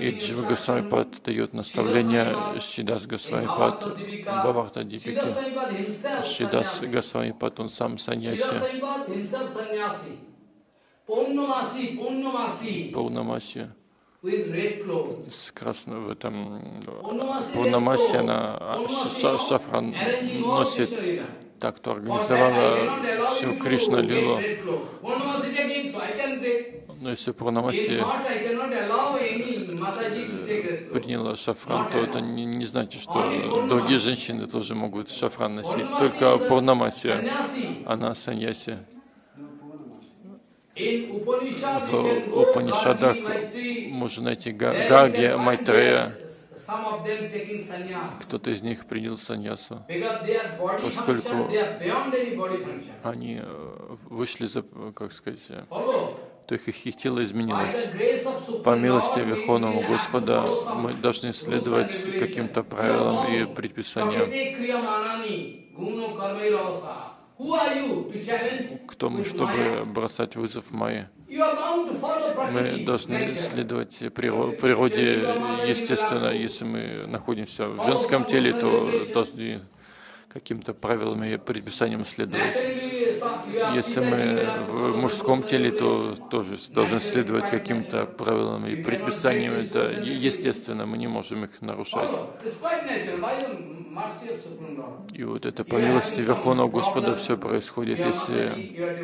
И Джива instruction Госвами Пад дает наставление Шидас Госвами Пад, Бхаварта Дипики. Шидас sannyasi. Госвами Пад, он сам саньяси, Паунамаси, с красным в этом Пурнамаси, она шафран носит, Krishna Lila. та, кто организовала всю Кришна Лилу. Но если Пурнамаси приняла шафран, то это не, не значит, что другие женщины тоже могут шафран носить. Только Пурнамаси, Sannyasi. она саньяси. В Упанишадах можно найти Га- there you Гарги, can find Майтрея. Кто-то из них принял саньясу. Поскольку-. Они э, вышли за, как сказать, э. То их, их тело изменилось. По милости Верховного Господа мы должны следовать каким-то правилам и предписаниям. Кто мы, чтобы бросать вызов Майе? Мы должны следовать приро- природе, естественно, если мы находимся в женском теле, то должны каким-то правилам и предписаниям следовать. Если мы в мужском теле, то тоже должны следовать каким-то правилам и предписаниям. Это естественно, мы не можем их нарушать. И вот это по милости Верховного Господа все происходит, если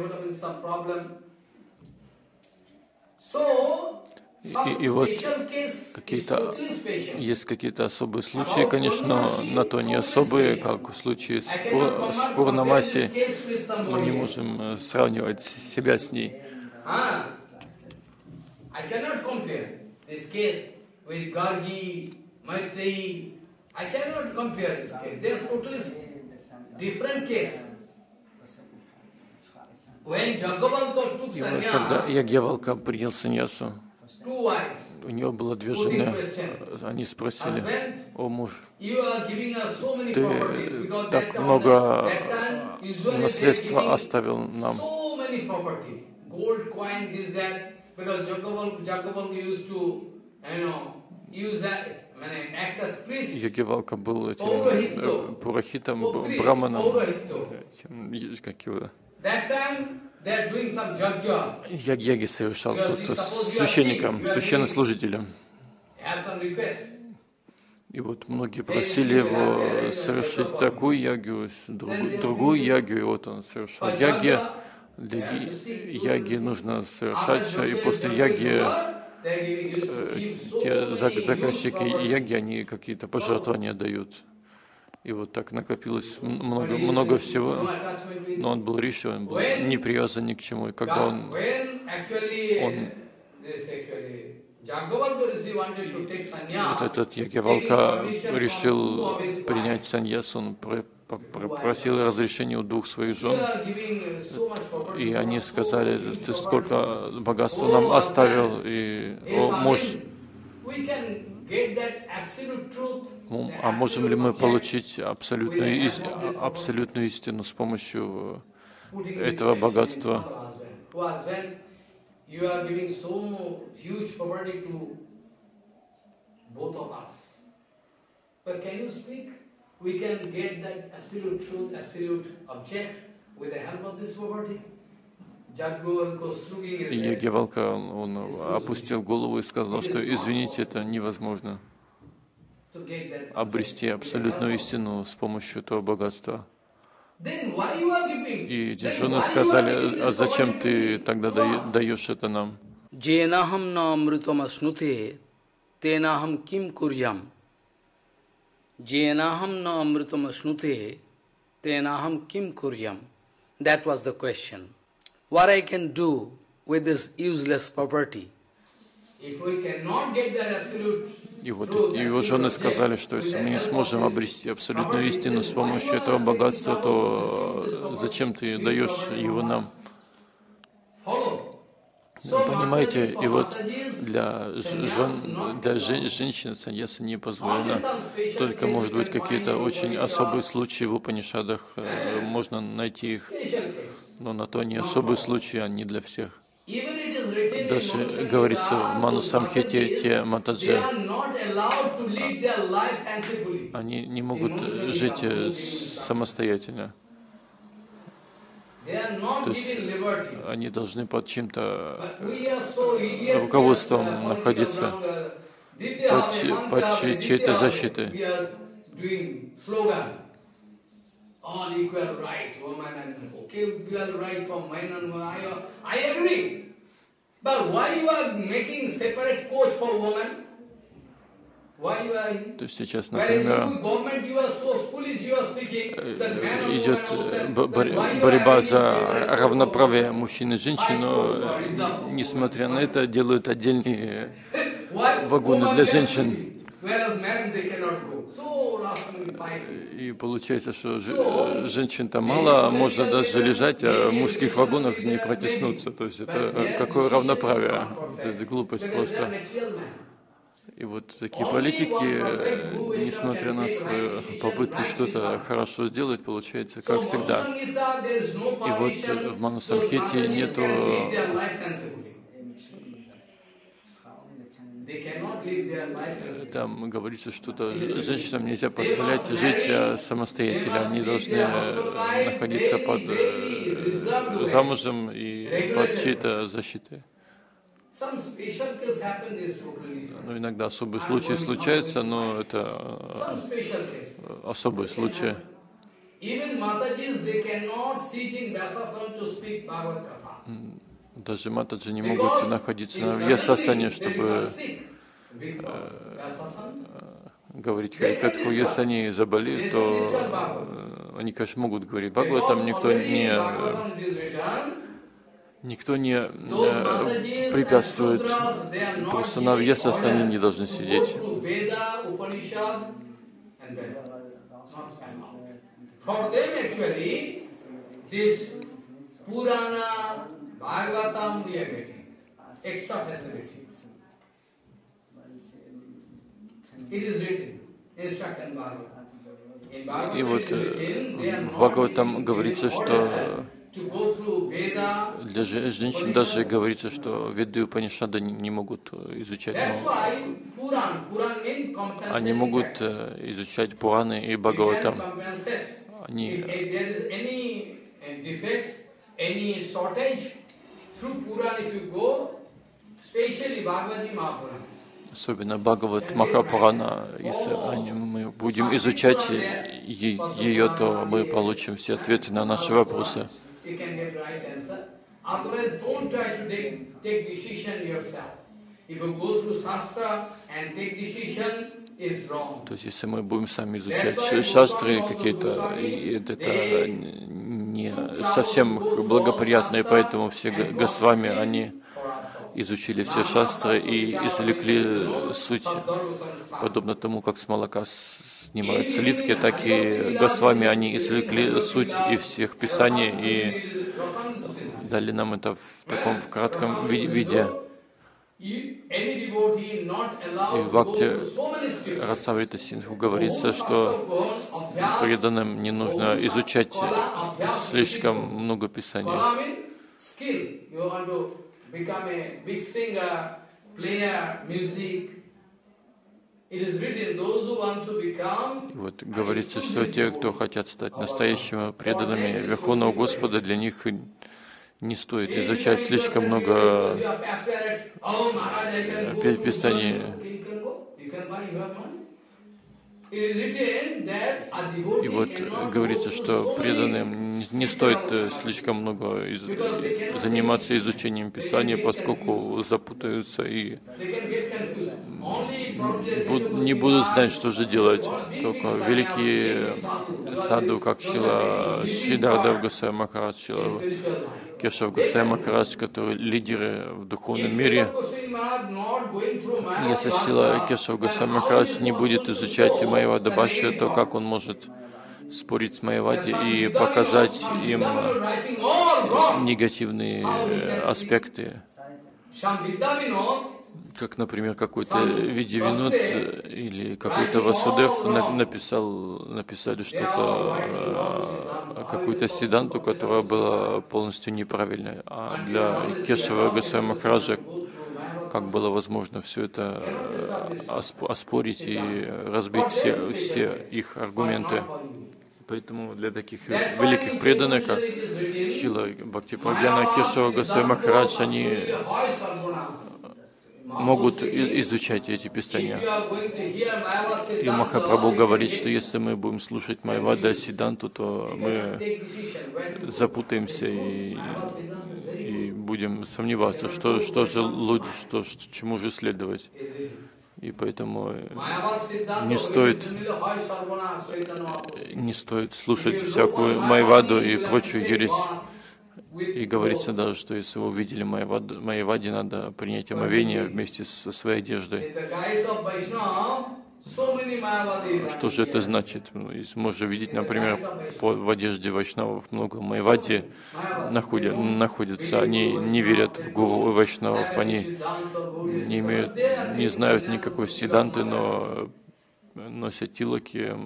И- и вот какие-то- есть какие-то особые случаи, конечно, на то не особые, как в случае с, Пур- с Пурнамаси. Мы не можем э, сравнивать себя с ней. Ah, I cannot compare this case are totally different case. When Jagavalka took вот когда sannyas, Ягьявалка принял саньясу, у него было две жены. Они спросили, о муж, ты так много наследства оставил нам. Ягьявалка был этим э, пурахитом, Oh, браманом, как его, Ягьяги совершал с священником, священнослужителем. И вот многие просили его совершить такую ягию, другую, другую ягию, и вот он совершил For яги. Для яги нужно совершать, и после яги э, те заказчики яги, они какие-то пожертвования дают. И вот так накопилось много, много всего. Но он был риши, он был не привязан ни к чему. И когда он он- вот этот two решил принять саньяс, он про- по- про- просил разрешения у двух своих жен. И они сказали, ты сколько богатства нам оставил, и о, муж, а можем ли мы получить абсолютную, абсолютную истину с помощью этого богатства? But can you speak? We can get that absolute truth, absolute object with the help of this property. И Ягивалка он опустил голову и сказал, что извините, это невозможно обрести абсолютную истину с помощью этого богатства. И жены сказали, а зачем ты тогда даешь это нам? Дженахам на амритам тенахам ким курьям. Дженахам на амритам тенахам ким курьям. That was the question. What I can do with this useless property? If we cannot get that absolute И вот его жены сказали, что если the мы не сможем обрести абсолютную истину с помощью этого богатства, то зачем ты даешь его нам? Понимаете, и вот для, жен, not для жен- женщин саньяса не позволено. Только, может быть, какие-то очень особые случаи в Упанишадах, э, можно найти их. Но на то они особые случаи, а не для всех. Даже говорится в Ману those Самхите, те матаджи, они не могут жить э, самостоятельно. То есть. Они должны под idiot, руководством uh, находиться uh, под под чьей-то защитой. We are doing slogan. All equal right, woman and okay, equal right for men and woman. I, I agree. But why you are making separate coach for woman? То есть сейчас, например, man идет борьба за равноправие мужчин и женщин, но несмотря на это делают отдельные вагоны для женщин. И получается, что ж- женщин там мало, можно даже лежать, а в мужских вагонах не протиснуться. То есть это э, какое равноправие? Это глупость просто. И вот такие политики, э, несмотря на свою попытку что-то хорошо сделать, получается, как всегда. И вот э, в Ману Самхите нету Там говорится, что-то женщинам нельзя позволять жить э, самостоятельно, они должны э, находиться под э, замужем и под чьей-то защитой. Ну, иногда особые случаи случаются, но это особые случаи. Even Matajis, they cannot sit in Vyasasan to speak Bhagavad Katha. Даже матаджи не могут находиться? на Вьясасане, чтобы говорить Харикатху. Если они заболели, то э, они, конечно, могут говорить Бхагаватам, никто не, никто не э, препятствует. Просто на Вьясасане не должны сидеть. For them actually, this Purana, Bhagavatam we are getting, extra facility. It is written, instruction Bhagavatam. И вот э, в Бхагаватам говорится, что для же- женщин даже говорится, что Веды и Панишада не могут э, изучать. Но Они могут э, изучать Пураны и Бхагаватам. Они особенно Бхагават Махапурана, если мы будем изучать ее, то мы получим все ответы на наши вопросы. You can get right answer. Otherwise, don't try to take, take decision yourself. If you go through Shastra and take decision, is wrong. То есть, если мы будем сами изучать шастры какие-то, это не совсем благоприятно, и поэтому все Госвами, они изучили все шастры и извлекли суть, подобно тому, как с молока снимают сливки, так и Госвами, они извлекли суть из всех писаний и дали нам это в таком кратком ви- виде. И в scriptures. Расаврита Синху говорится, что преданным не нужно изучать слишком много писаний. И вот говорится, что те, кто хотят стать настоящими преданными Верховного Господа, для них не стоит изучать слишком много пи- писаний. И вот говорится, что преданным не- стоит э, слишком много из- заниматься изучением Писания, поскольку запутаются и буд- не будут знать, что же делать. Только великие саду, как Шила Шидардав Госвами Махарадж, Кешав Госвами Махарадж, которые лидеры в духовном мире, если Шила Кешав Госвами Махарадж не будет изучать Майвада Баши, то как он может спорить с Майвади и показать им негативные э, аспекты, как, например, какой-то виде винут или какой-то Васудев на- написал, написали что-то, э, какую-то седанту, которая была полностью неправильной. А для Кешева Госвами Махараджа как было возможно все это э, осп- оспорить и разбить все, все их аргументы. Поэтому для таких великих преданных, как Шила Бхактипрагьяна Кешева Госвами Махарадж, они могут изучать эти писания. И Махапрабху говорит, что если мы будем слушать Майвада Сиданту, то мы запутаемся и, и будем сомневаться, что, что же лучше, что, чему же следовать. И поэтому не стоит, не стоит слушать всякую Майваду и прочую ересь. И говорится даже, что если вы увидели Майваду, Майваде, надо принять омовение вместе со своей одеждой. Что же это значит? Ну, Если можно видеть, например, по, в одежде вайшнавов много Майвади находят, находятся, они не верят в гуру и вайшнавов, они не имеют, не знают никакой сиданты, но носят тилоки,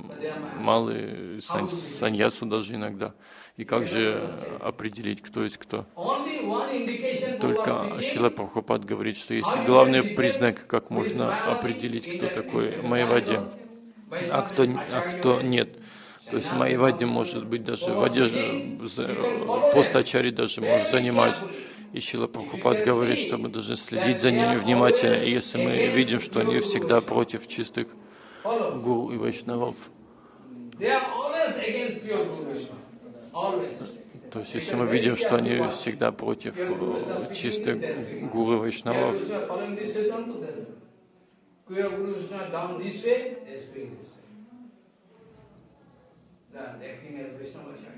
малые, сань- саньясу даже иногда. И как же определить, кто есть кто? Только Шила Прабхупад говорит, что есть главный признак, как можно определить, кто такой Майвади, а кто, а кто нет. То есть Майвади может быть даже в одежде, пост ачари даже может занимать. И Шила Прабхупад говорит, что мы должны следить за ними внимательно. Если мы видим, что они всегда против чистых. Гуру и вайшнавов, то есть если мы видим, что они всегда против э, чистых гуру и вайшнавов, acting as Vaishnava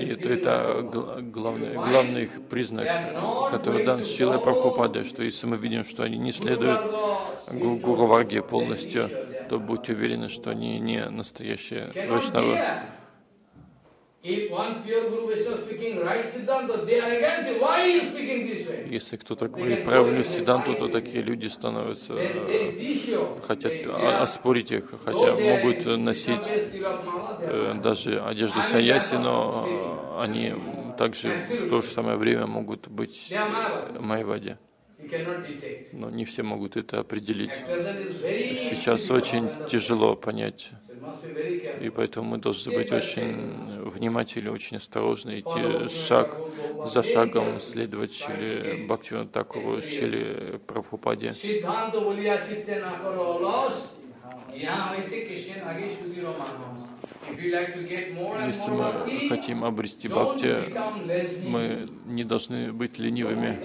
И это, это главный, главный их признак, который дан Шилой Прабхупады, что если мы видим, что они не следуют Гу- Гуру Варге полностью, то будьте уверены, что они не настоящие вайшнавы. Если кто-то говорит правильную сиданту, то такие люди становятся, хотят оспорить их, хотя могут носить э, даже одежду саньяси, но они также в то же самое время могут быть майвади. Detect. Но не все могут это определить. Сейчас очень тяжело понять. И поэтому мы должны быть очень внимательны, очень осторожны, идти шаг за шагом следовать Шили Бхактивину Такуру, Шили Прабхупаде. Если мы хотим обрести бхакти, мы не должны быть ленивыми.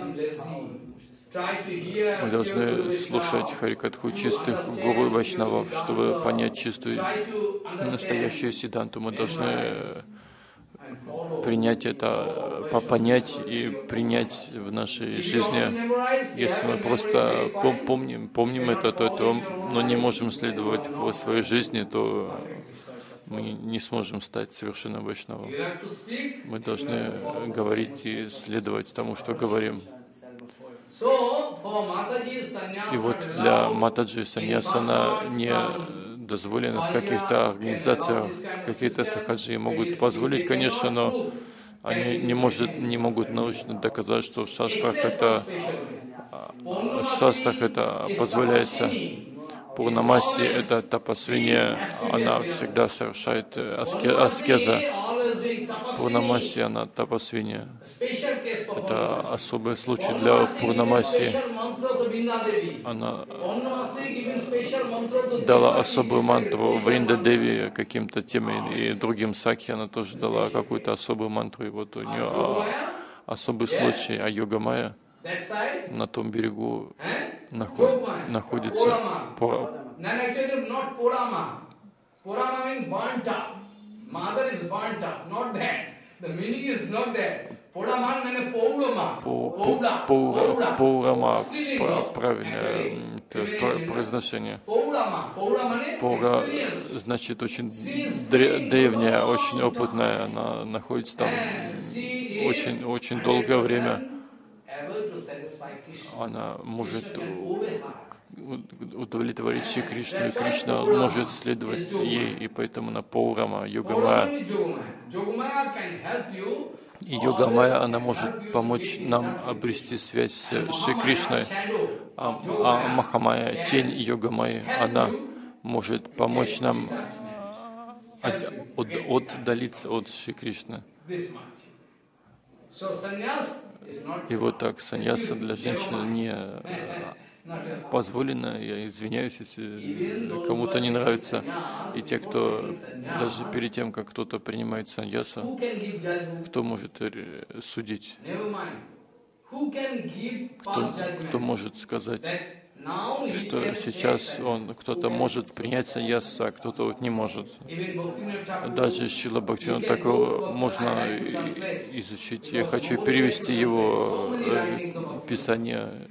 Мы должны слушать. Харикатху чистых гуру и вайшнавов, чтобы понять чистую, настоящую сиданту. Мы должны follow. принять это, по- понять и принять в нашей жизни. Если мы просто помним, помним это, то это, но не можем следовать в своей жизни, то мы не сможем стать совершенным вайшнавом. Мы должны говорить и следовать тому, что говорим. И вот для Матаджи саньясана не дозволено в каких-то организациях, какие-то сахаджи могут позволить, конечно, но они не, может, не могут научно доказать, что в шастрах это, в шастрах это позволяется. Пурнамаси — это тапасвиния, она всегда совершает э, аске- аскеза. Пурнамаси, она тапасвиния. Это особый случай для Пурнамаси. Она дала особую мантру Вринда Деви каким-то тем и другим сакхи, она тоже дала какую-то особую мантру, и вот у нее особый случай, а йога Майя на том берегу наход- находится по- Паурама, правильное пр- произношение. Паура значит очень дре- древняя, очень опытная, она находится там очень, очень долгое время. Она может удовлетворить Шри Кришну, и Кришна может следовать ей, и поэтому на Паурама, Йога И Йога Майя, она может помочь нам обрести связь с Шри Кришной. А, а Махамая, тень Йога Майи, она может помочь нам от- от- отдалиться от Шри Кришны. И вот так саньяса для женщины не позволено. Я извиняюсь, если кому-то не нравится. И те, кто даже перед тем, как кто-то принимает judgment? кто может э, судить? Кто, кто может сказать, что сейчас он, кто-то может принять саньяс, а кто-то вот не может. Даже Шила Бхактивина такого можно и- изучить. Я хочу перевести его э, писание,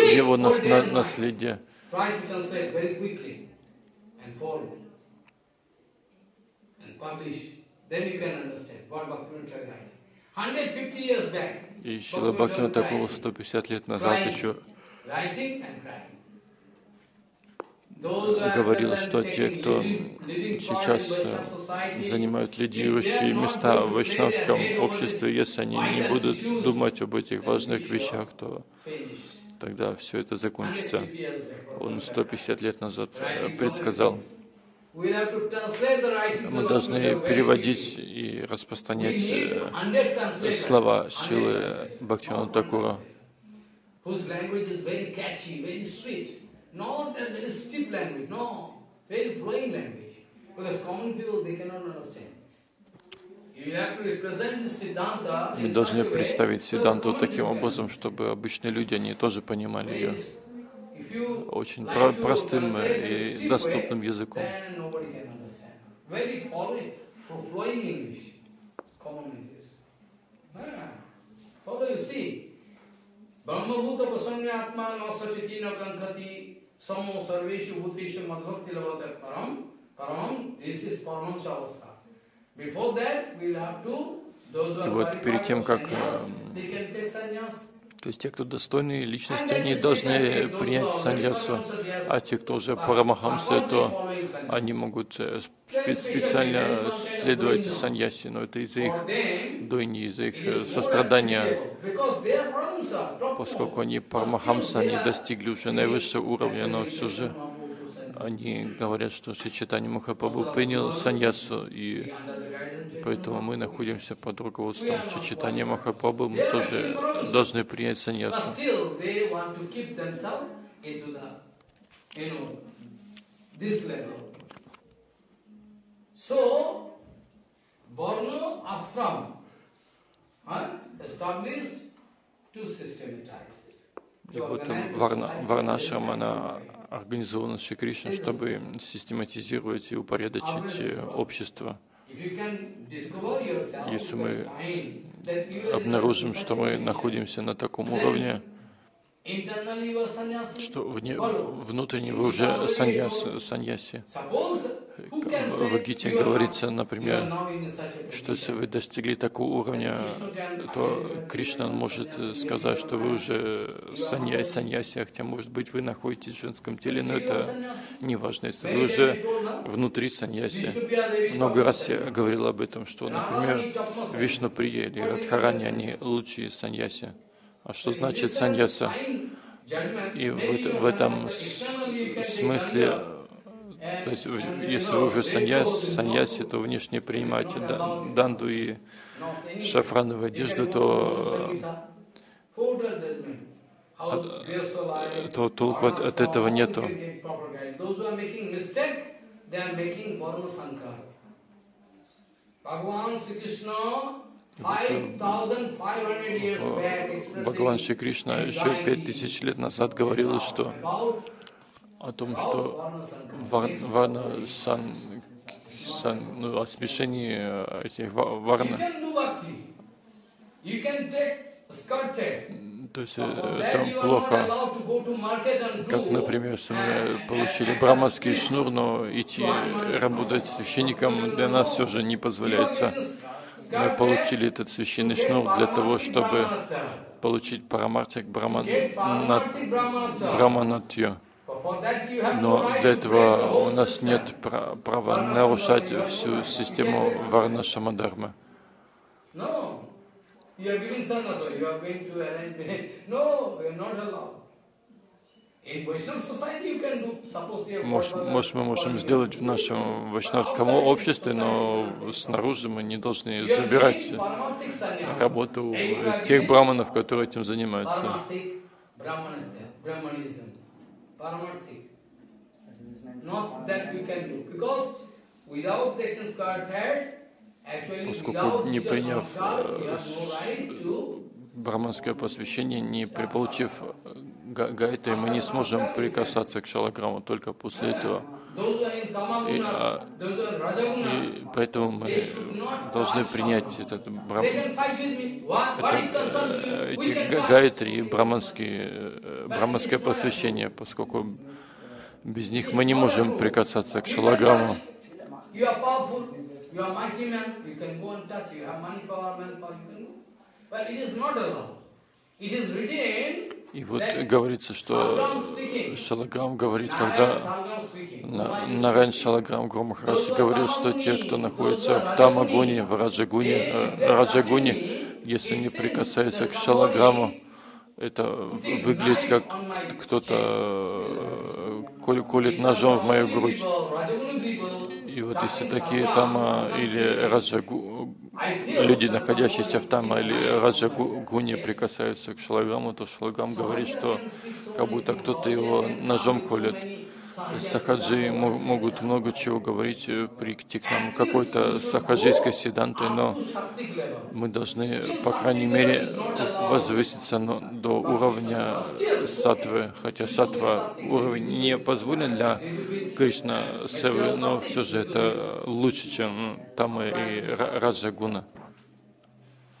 его нас- на- наследие. Try to translate very quickly and follow and publish. Then you can understand what Bhaktivinoda Thakur writing. 150 years back, И Шила Bhaktivinoda такого writing. 150 лет назад еще говорил, что те, кто сейчас э, занимают лидирующие места в вайшнавском обществе, если они не будут думать об этих важных вещах, то. Тогда все это закончится. 150 years back, Он Bhaktivinoda 150 лет назад э, предсказал. Мы должны переводить и распространять need э, 100 translators, слова 100 Шилы translators, Бхактивина not Такура, because common people they cannot understand. You have to represent this Siddhanta мы должны представить Сиданту таким образом, чтобы обычные люди, они тоже понимали ее очень про- простым и доступным языком. Ah. Brahmabhuta atma kankati samo sarveshu bhuteshu madhakti lavata param. Param, this is paramamsa И вот перед тем, как, sannyas. То есть те, кто достойные личности, они должны принять саньясу, а те, кто уже парамахамсы, то они могут э, спе- специально следовать саньясе, но это из-за их дойни, из-за их э, сострадания, поскольку они парамахамсы, они достигли уже наивысшего уровня, но все же они говорят, что Шичитани Махапрабху принял саньясу, и поэтому мы находимся под руководством Шичитани Махапрабху, мы тоже должны принять саньясу. So, Ashram, huh, established to systematize. И вот Варна. Варнашрам, она организована Шри Кришной, чтобы систематизировать и упорядочить э, общество. Если мы Обнаружим, что мы находимся на таком уровне, что вне, внутренне вы уже саньяс, саньяси. В Гите говорится, например, что если вы достигли такого уровня, то Кришна может сказать, что вы уже санья, саньяси, хотя, может быть, вы находитесь в женском теле, но это не важно, если вы уже внутри саньяси. Много раз я говорил об этом, что, например, Вишнуприя или Радхарани, они лучшие саньяси. А что значит саньяса? И в, в этом смысле, то есть, если вы уже саньяс, саньяси, то внешне принимаете да- данду и шафрановую одежду, то, э, то толку от, от этого нету. Bhagavan Sri Krishna 5500 years back expressing Бхагаван Шри Кришна еще пять тысяч лет назад говорил, что о том, что вар, варна сан, сан, ну, о смешении э, этих варна, то есть э, там плохо. Как, например, если мы получили браманский шнур, но идти работать священником для нас все же не позволяется. Мы получили этот священный шнур для того, чтобы получить парамартик браманатью. Но для этого у нас нет пра- права нарушать всю систему Варна Шамадармы. Может, мы можем сделать в нашем вайшнавском обществе, но снаружи мы не должны забирать работу тех браманов, которые этим занимаются. Brahmanism. Paramatik. Business Not that you can do. Because without taking skirt's head, actually Поскольку without не just приняв samskar, you э, have no right to браманское посвящение, не приполучив э, га- гайтри, мы не сможем прикасаться к шалаграмму только после этого. И, а, И поэтому мы должны принять этот брам- concerns э, эти гайтри и браманские, э, браманское посвящение, поскольку без них мы не можем прикасаться к шалаграмму. You are powerful, you are mighty man, you can go and touch, you have money, power, manpower, you can go. И вот говорится, что Шалаграм говорит, когда Sargam speaking, на, Humayun Нарайн speaking. Шалаграм Громахараши говорил, что те, кто находится в Тамагуне, в Раджагуне, э, Раджагуне, если не прикасаются к Шалаграму, это выглядит как кто-то э, кол- колет ножом в мою грудь. И вот если такие тама или раджагу, люди, находящиеся в тама или раджагуне, прикасаются к шалаграму, то шалаграм говорит, что как будто кто-то его ножом колет. Сахаджи мо- могут много чего говорить, э, прийти к нам какой-то сахаджийской седантой, но мы должны, по крайней мере, возвыситься до уровня сатвы, хотя сатва уровень не позволен для Кришна Севы, но все же это лучше, чем там и Ра- Раджагуна. Total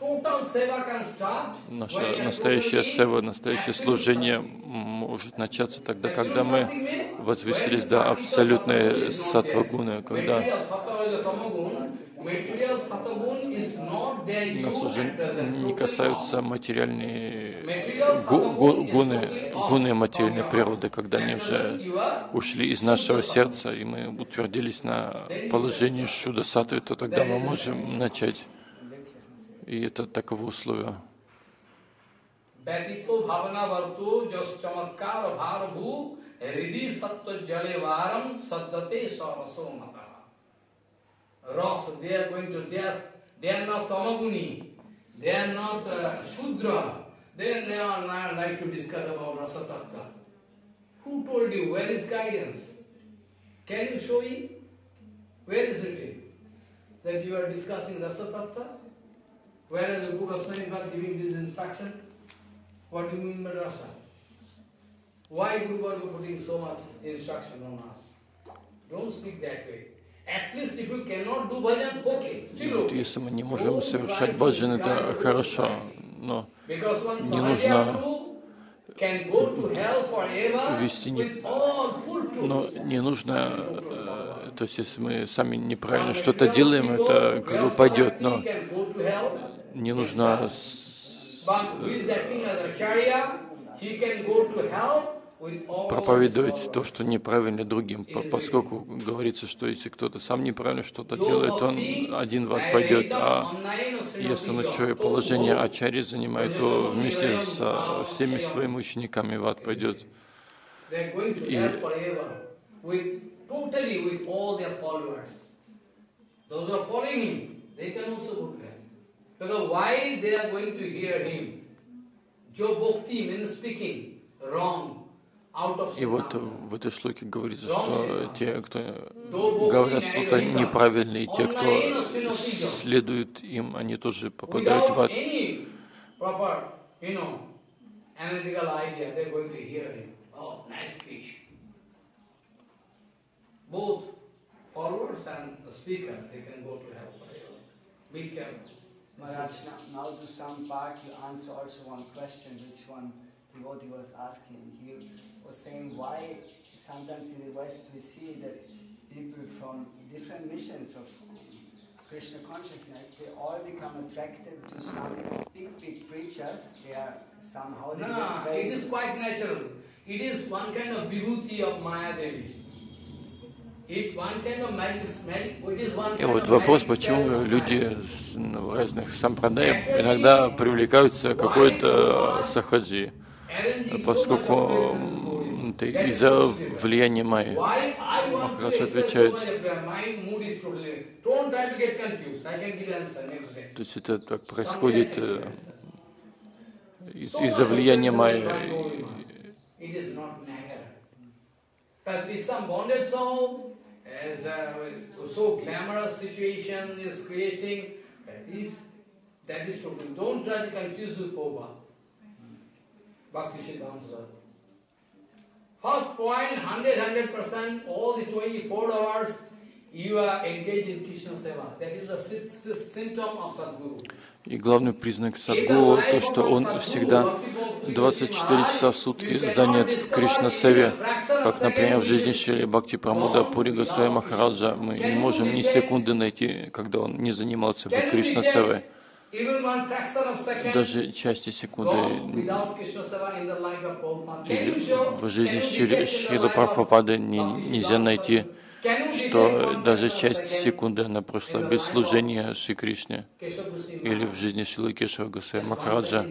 seva can start Наша when you are настоящая totally сева, настоящее служение может начаться тогда, когда мы возвысились до абсолютной сатвагуны, когда нас уже не касаются материальные гу- гу- гуны, гуны материальной природы, когда они уже ушли из нашего сердца, и мы утвердились на положении шуда сатвы, то тогда мы можем начать. И это таково условие. ব্যতীত ভাবনা বর্ত যশ চমৎকার ভার ভূ হৃদি সত্য জলে বারম সদ্যতে সরস মাতা রস they are going to they are they are not তমগুনি দে আর নট শূদ্র they are not like to discuss about রস তত্ত্ব who told you where is guidance can you show E where is written that you are discussing rasa tattva where is the book of Sanibad giving this instruction? What do you mean by rasa? Why Guru Varga putting so much instruction on us? Don't speak that way. At least if you cannot do bhajan, okay, И still вот okay. если мы не можем совершать баджан, это хорошо, но не нужно вести не-. Но не нужно, э, то есть если мы сами неправильно что-то делаем, это как бы пойдет, но не нужно проповедовать то, что неправильно другим, по- поскольку говорится, что если кто-то сам неправильно что-то делает, он один в ад пойдет, а если он еще и положение ачари занимает, то вместе со всеми своими учениками в ад пойдет. И- totally with all their followers. Those who are following him, they can also go to hell. Because why they are going to hear him? Jo bhakti means speaking wrong out of И вот в этой шлоке говорится, что те, кто говорят что-то неправильно, и те, кто следует им, они тоже попадают в ад. Oh. Both followers and the speaker, they can go to hell forever. Be careful. Maharaj, now, now to some part you answer also one question which one devotee was asking. He was saying why sometimes in the West we see that people from different missions of Krishna consciousness, they all become attracted to some big, big preachers. They are somehow they No, very it is quite natural. It is one kind of vibhuti of Maya И вот вопрос, почему люди ну, в разных сампрадаях иногда привлекаются к какой-то сахаджи, поскольку из-за влияния майи. So отвечает. То есть это так происходит э, из- из-за влияния майи. But with some bonded soul, as a so glamorous situation is creating, that is That is problem. Don't try to confuse with Prabhupada. Bhakti Siddhanta. First point, 100, 100%, all the 24 hours, you are engaged in Krishna Seva. That is the sy- sy- symptom of Sadguru. И главный признак Садгуру то, что он всегда 24 часа в сутки занят в Кришна-севе. Как, например, в жизни Шри Бхакти Прамуда Пури Госвами Махараджа мы не можем ни секунды найти, когда он не занимался бы Кришна-севой. Даже части секунды или в жизни Шри- Шрила Прабхупады нельзя найти, Что даже часть секунды она прошла без служения Шри Кришне или в жизни Шилы Кешева One Махараджа.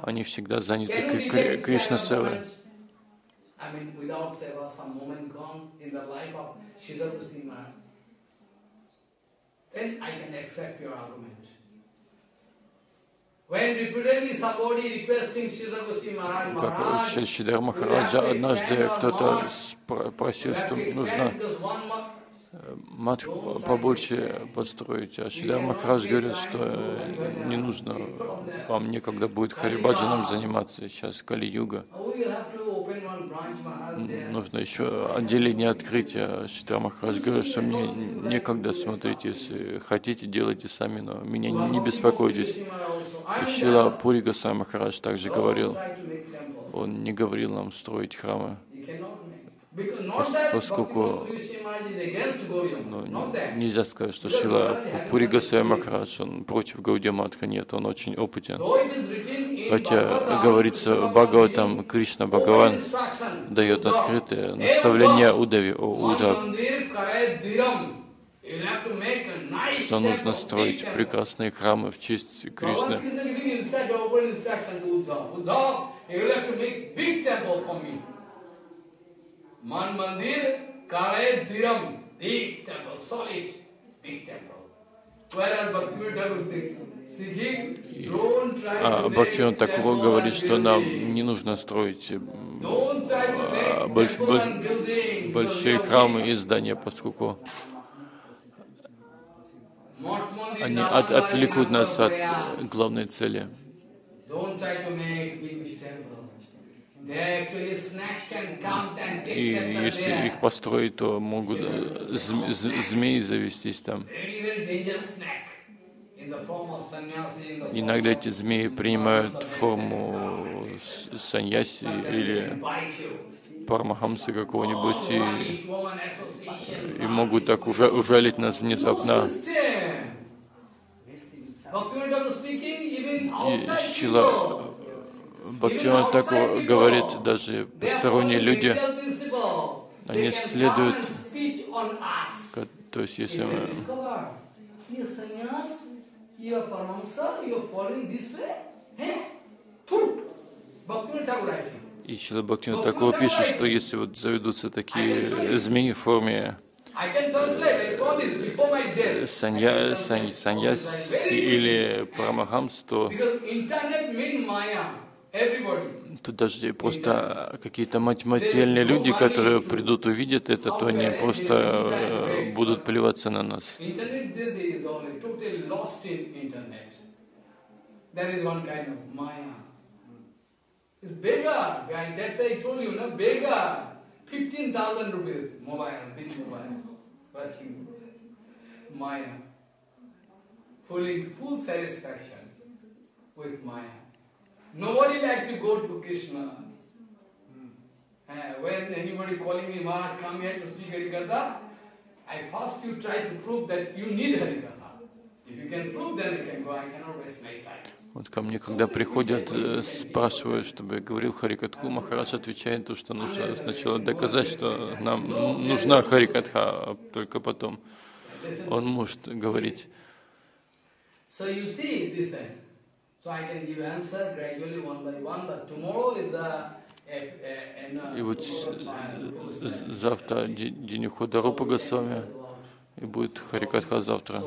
Они всегда заняты Can you Кри- detect Кри- second Кришна-севой. moment? I mean, without seva, some moment gone in the life of Sridhar Goswami Maharaj. Then I can accept your argument. When repeatedly somebody requesting Sridhar Goswami Maharaj, Как have Махараджа однажды кто-то mouth. спро- просил, You have что нужно because one month мат побольше построить. А Шидар Махарадж говорит, что не нужно, вам некогда будет Харибаджаном заниматься сейчас Кали-юга. Нужно еще отделение открытия. Шидар Махарадж говорит, что мне некогда смотреть, если хотите, делайте сами, но меня не, беспокойтесь. И Шила Пури Госвами Махарадж также говорил, он не говорил нам строить храмы. Поскольку, Ну, нельзя сказать, что Шила Пури Госвами Махарадж, он против Гаудия Матха, нет, он очень опытен. Хотя говорится в Бхагаватам, Кришна Бхагаван дает открытое наставление Удави, о Удав, что нужно строить прекрасные храмы в честь Кришны. Man Mandir Kare Dhiram, big temple, solid, big temple. А to make Бхактивин Такур говорит, что нам не нужно строить а, больш- больш- большие храмы и здания, поскольку они от- отвлекут нас от главной цели. Don't try to make big, big temple. They actually snatch and come and take И если их построить, то могут э, змеи завестись там. Иногда эти змеи принимают форму саньяси или парамахамса какого-нибудь и, и могут так ужа- ужалить нас внезапно. И Шила Бхактиван Такур говорит, даже посторонние люди, они следуют- то есть если мы eh? И Шила Бхактиван Такур пишет, что если вот заведутся такие змеи в форме санья, сань, саньяси или парамахамс, то, То даже просто какие-то мат- материальные люди, которые придут увидят это, то они просто э, будут плеваться на нас. Maya. Full satisfaction with Maya. Nobody like to go to Krishna. Uh, when anybody calling me, Maharaj, come here to speak Harikatha, I first you try to prove that you need Harikatha. If you can prove, then I can go. I cannot waste my time. Вот ко мне, когда приходят, э, спрашивают, чтобы я говорил Харикатху, Махарадж отвечает то, что нужно сначала доказать, что нам нужна Харикатха, а только потом он может говорить. So you see this end. И вот э, завтра де- день ухода Рупа Госвами, и будет Харикатха завтра.